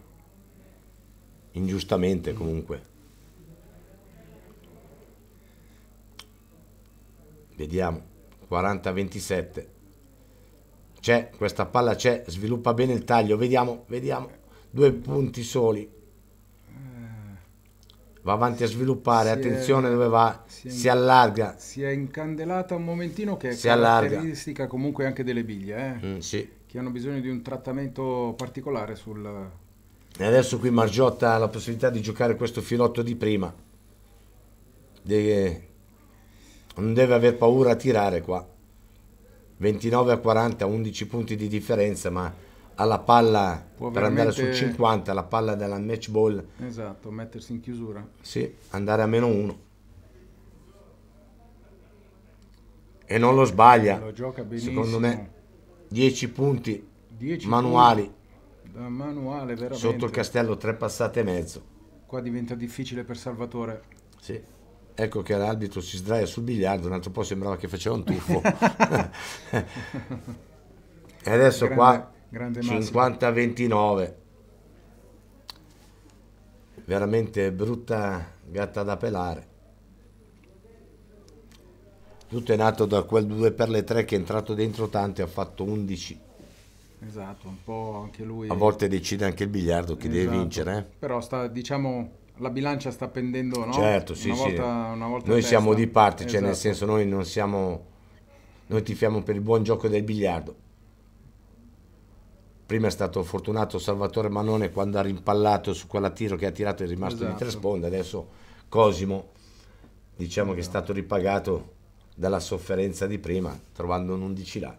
ingiustamente comunque. Vediamo, 40-27. C'è, questa palla c'è, sviluppa bene il taglio, vediamo, vediamo. Due punti soli. Va avanti a sviluppare, Si è- attenzione dove va, si è- si allarga. Si è incandelata un momentino che è Si allarga. caratteristica comunque anche delle biglie, eh? Mm, sì. che hanno bisogno di un trattamento particolare sul... E adesso qui Margiotta ha la possibilità di giocare questo filotto di prima. Deve- non deve aver paura a tirare qua. 29 a 40, 11 punti di differenza, ma ha la palla Può per andare sul veramente- 50, la palla della match ball, Esatto, mettersi in chiusura. sì, andare a meno 1. E non lo sbaglia. Lo gioca benissimo. Secondo me 10 punti 10 manuali punti manuale sotto il castello, tre passate e mezzo. Qua diventa difficile per Salvatore. Sì. Ecco che l'arbitro si sdraia sul biliardo, un altro po' sembrava che faceva un tuffo. e adesso Grande- qua grande Massimo. 50-29. Veramente brutta gatta da pelare. Tutto è nato da quel 2 per le 3 che è entrato dentro tanto e ha fatto 11. Esatto, un po' anche lui. A volte decide anche il biliardo chi deve Esatto. vincere. eh. Però sta, diciamo, la bilancia sta pendendo, no? Certo, sì, una sì. Volta, una volta Noi siamo di parte, cioè nel Esatto. senso noi non siamo... Noi tifiamo per il buon gioco del biliardo. Prima è stato fortunato Salvatore Manone quando ha rimpallato su quella tiro che ha tirato è rimasto di Esatto. tre sponde. Adesso Cosimo, diciamo che è stato ripagato dalla sofferenza di prima, trovando un 11 là.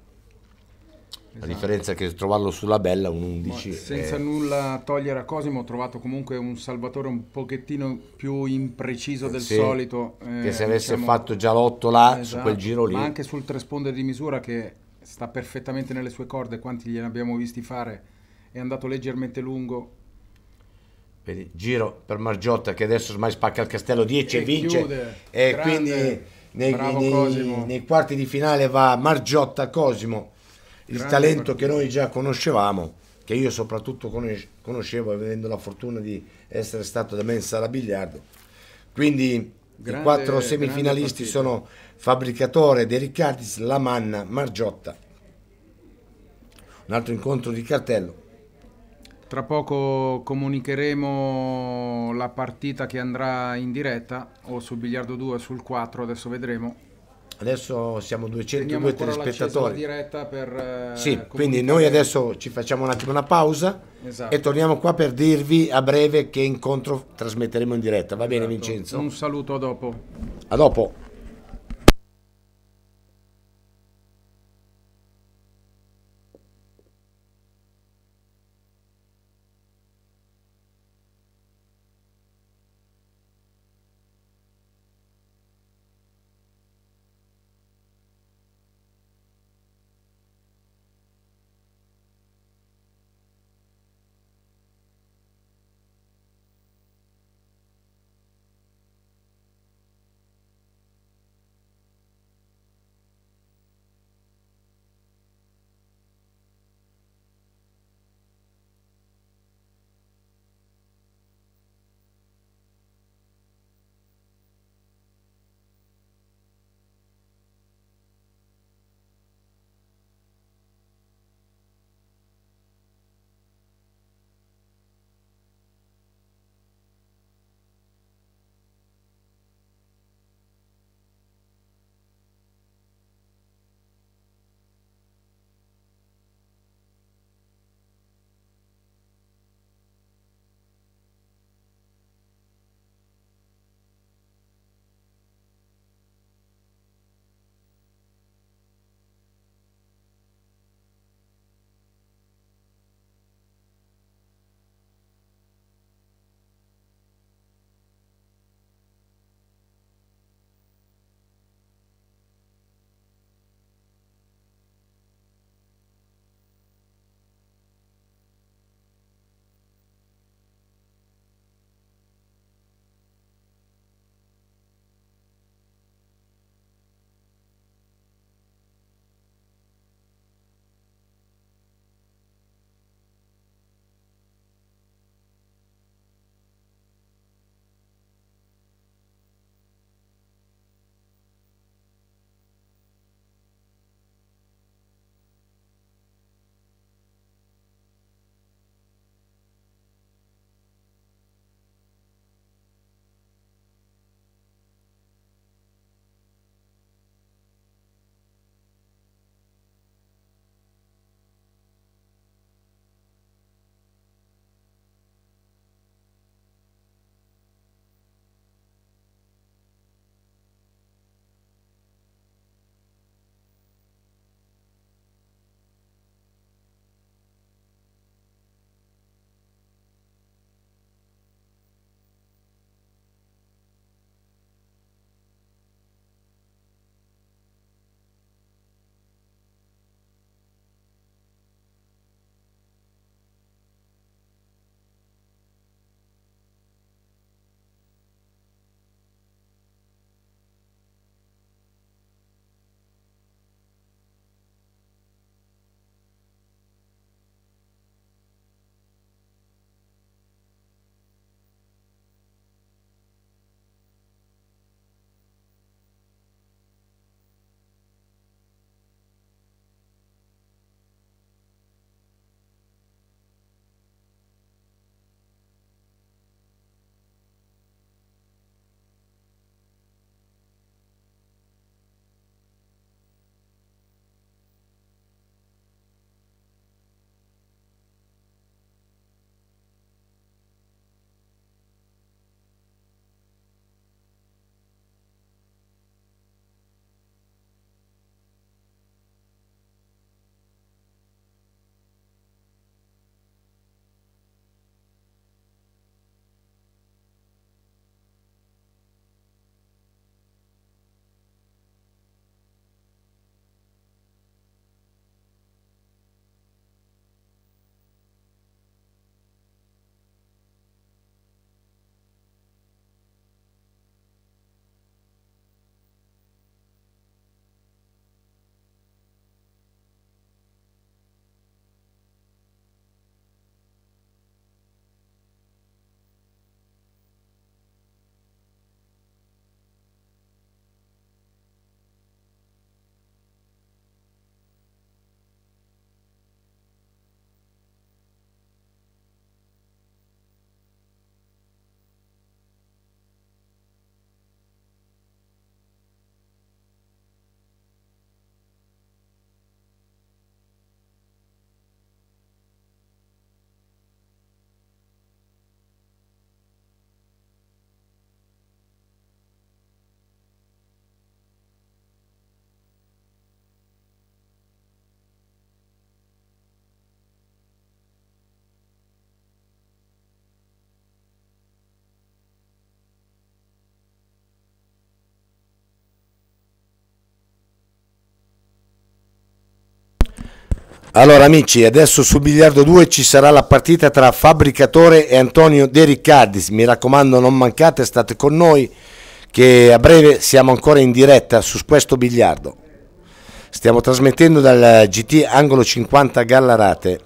La Esatto. differenza è che trovarlo sulla bella un Ma 11 senza è- nulla togliere a Cosimo, ho trovato comunque un Salvatore un pochettino più impreciso del Sì, solito. che eh, se avesse diciamo- fatto già l'otto là su Esatto, quel giro lì Ma anche sul tresponder di misura che sta perfettamente nelle sue corde, quanti gliene abbiamo visti fare, è andato leggermente lungo. Vedi, giro per Margiotta che adesso ormai spacca il castello 10 e, E vince chiude. e Grande. quindi nei, nei- nei quarti di finale va Margiotta Cosimo il Grande talento partita. che noi già conoscevamo che io soprattutto conos- conoscevo avendo la fortuna di essere stato da me in sala biliardo quindi i Grande- quattro grande semifinalisti sono Fabbricatore, De Riccardis, Lamanna, Margiotta un altro incontro di cartello Tra poco comunicheremo la partita che andrà in diretta o sul biliardo 2 o sul 4, adesso vedremo. Adesso siamo Teniamo 202 ancora l'accesa la telespettatori diretta per eh, Sì, quindi noi adesso ci facciamo un attimo una pausa Esatto. e torniamo qua per dirvi a breve che incontro trasmetteremo in diretta. Va bene Esatto. Vincenzo? Un saluto a dopo. A dopo. Allora amici, adesso su Biliardo 2 ci sarà la partita tra Fabbricatore e Antonio De Riccardis. Mi raccomando, non mancate, state con noi che a breve siamo ancora in diretta su questo biliardo. Stiamo trasmettendo dal GT Angolo 50 Gallarate.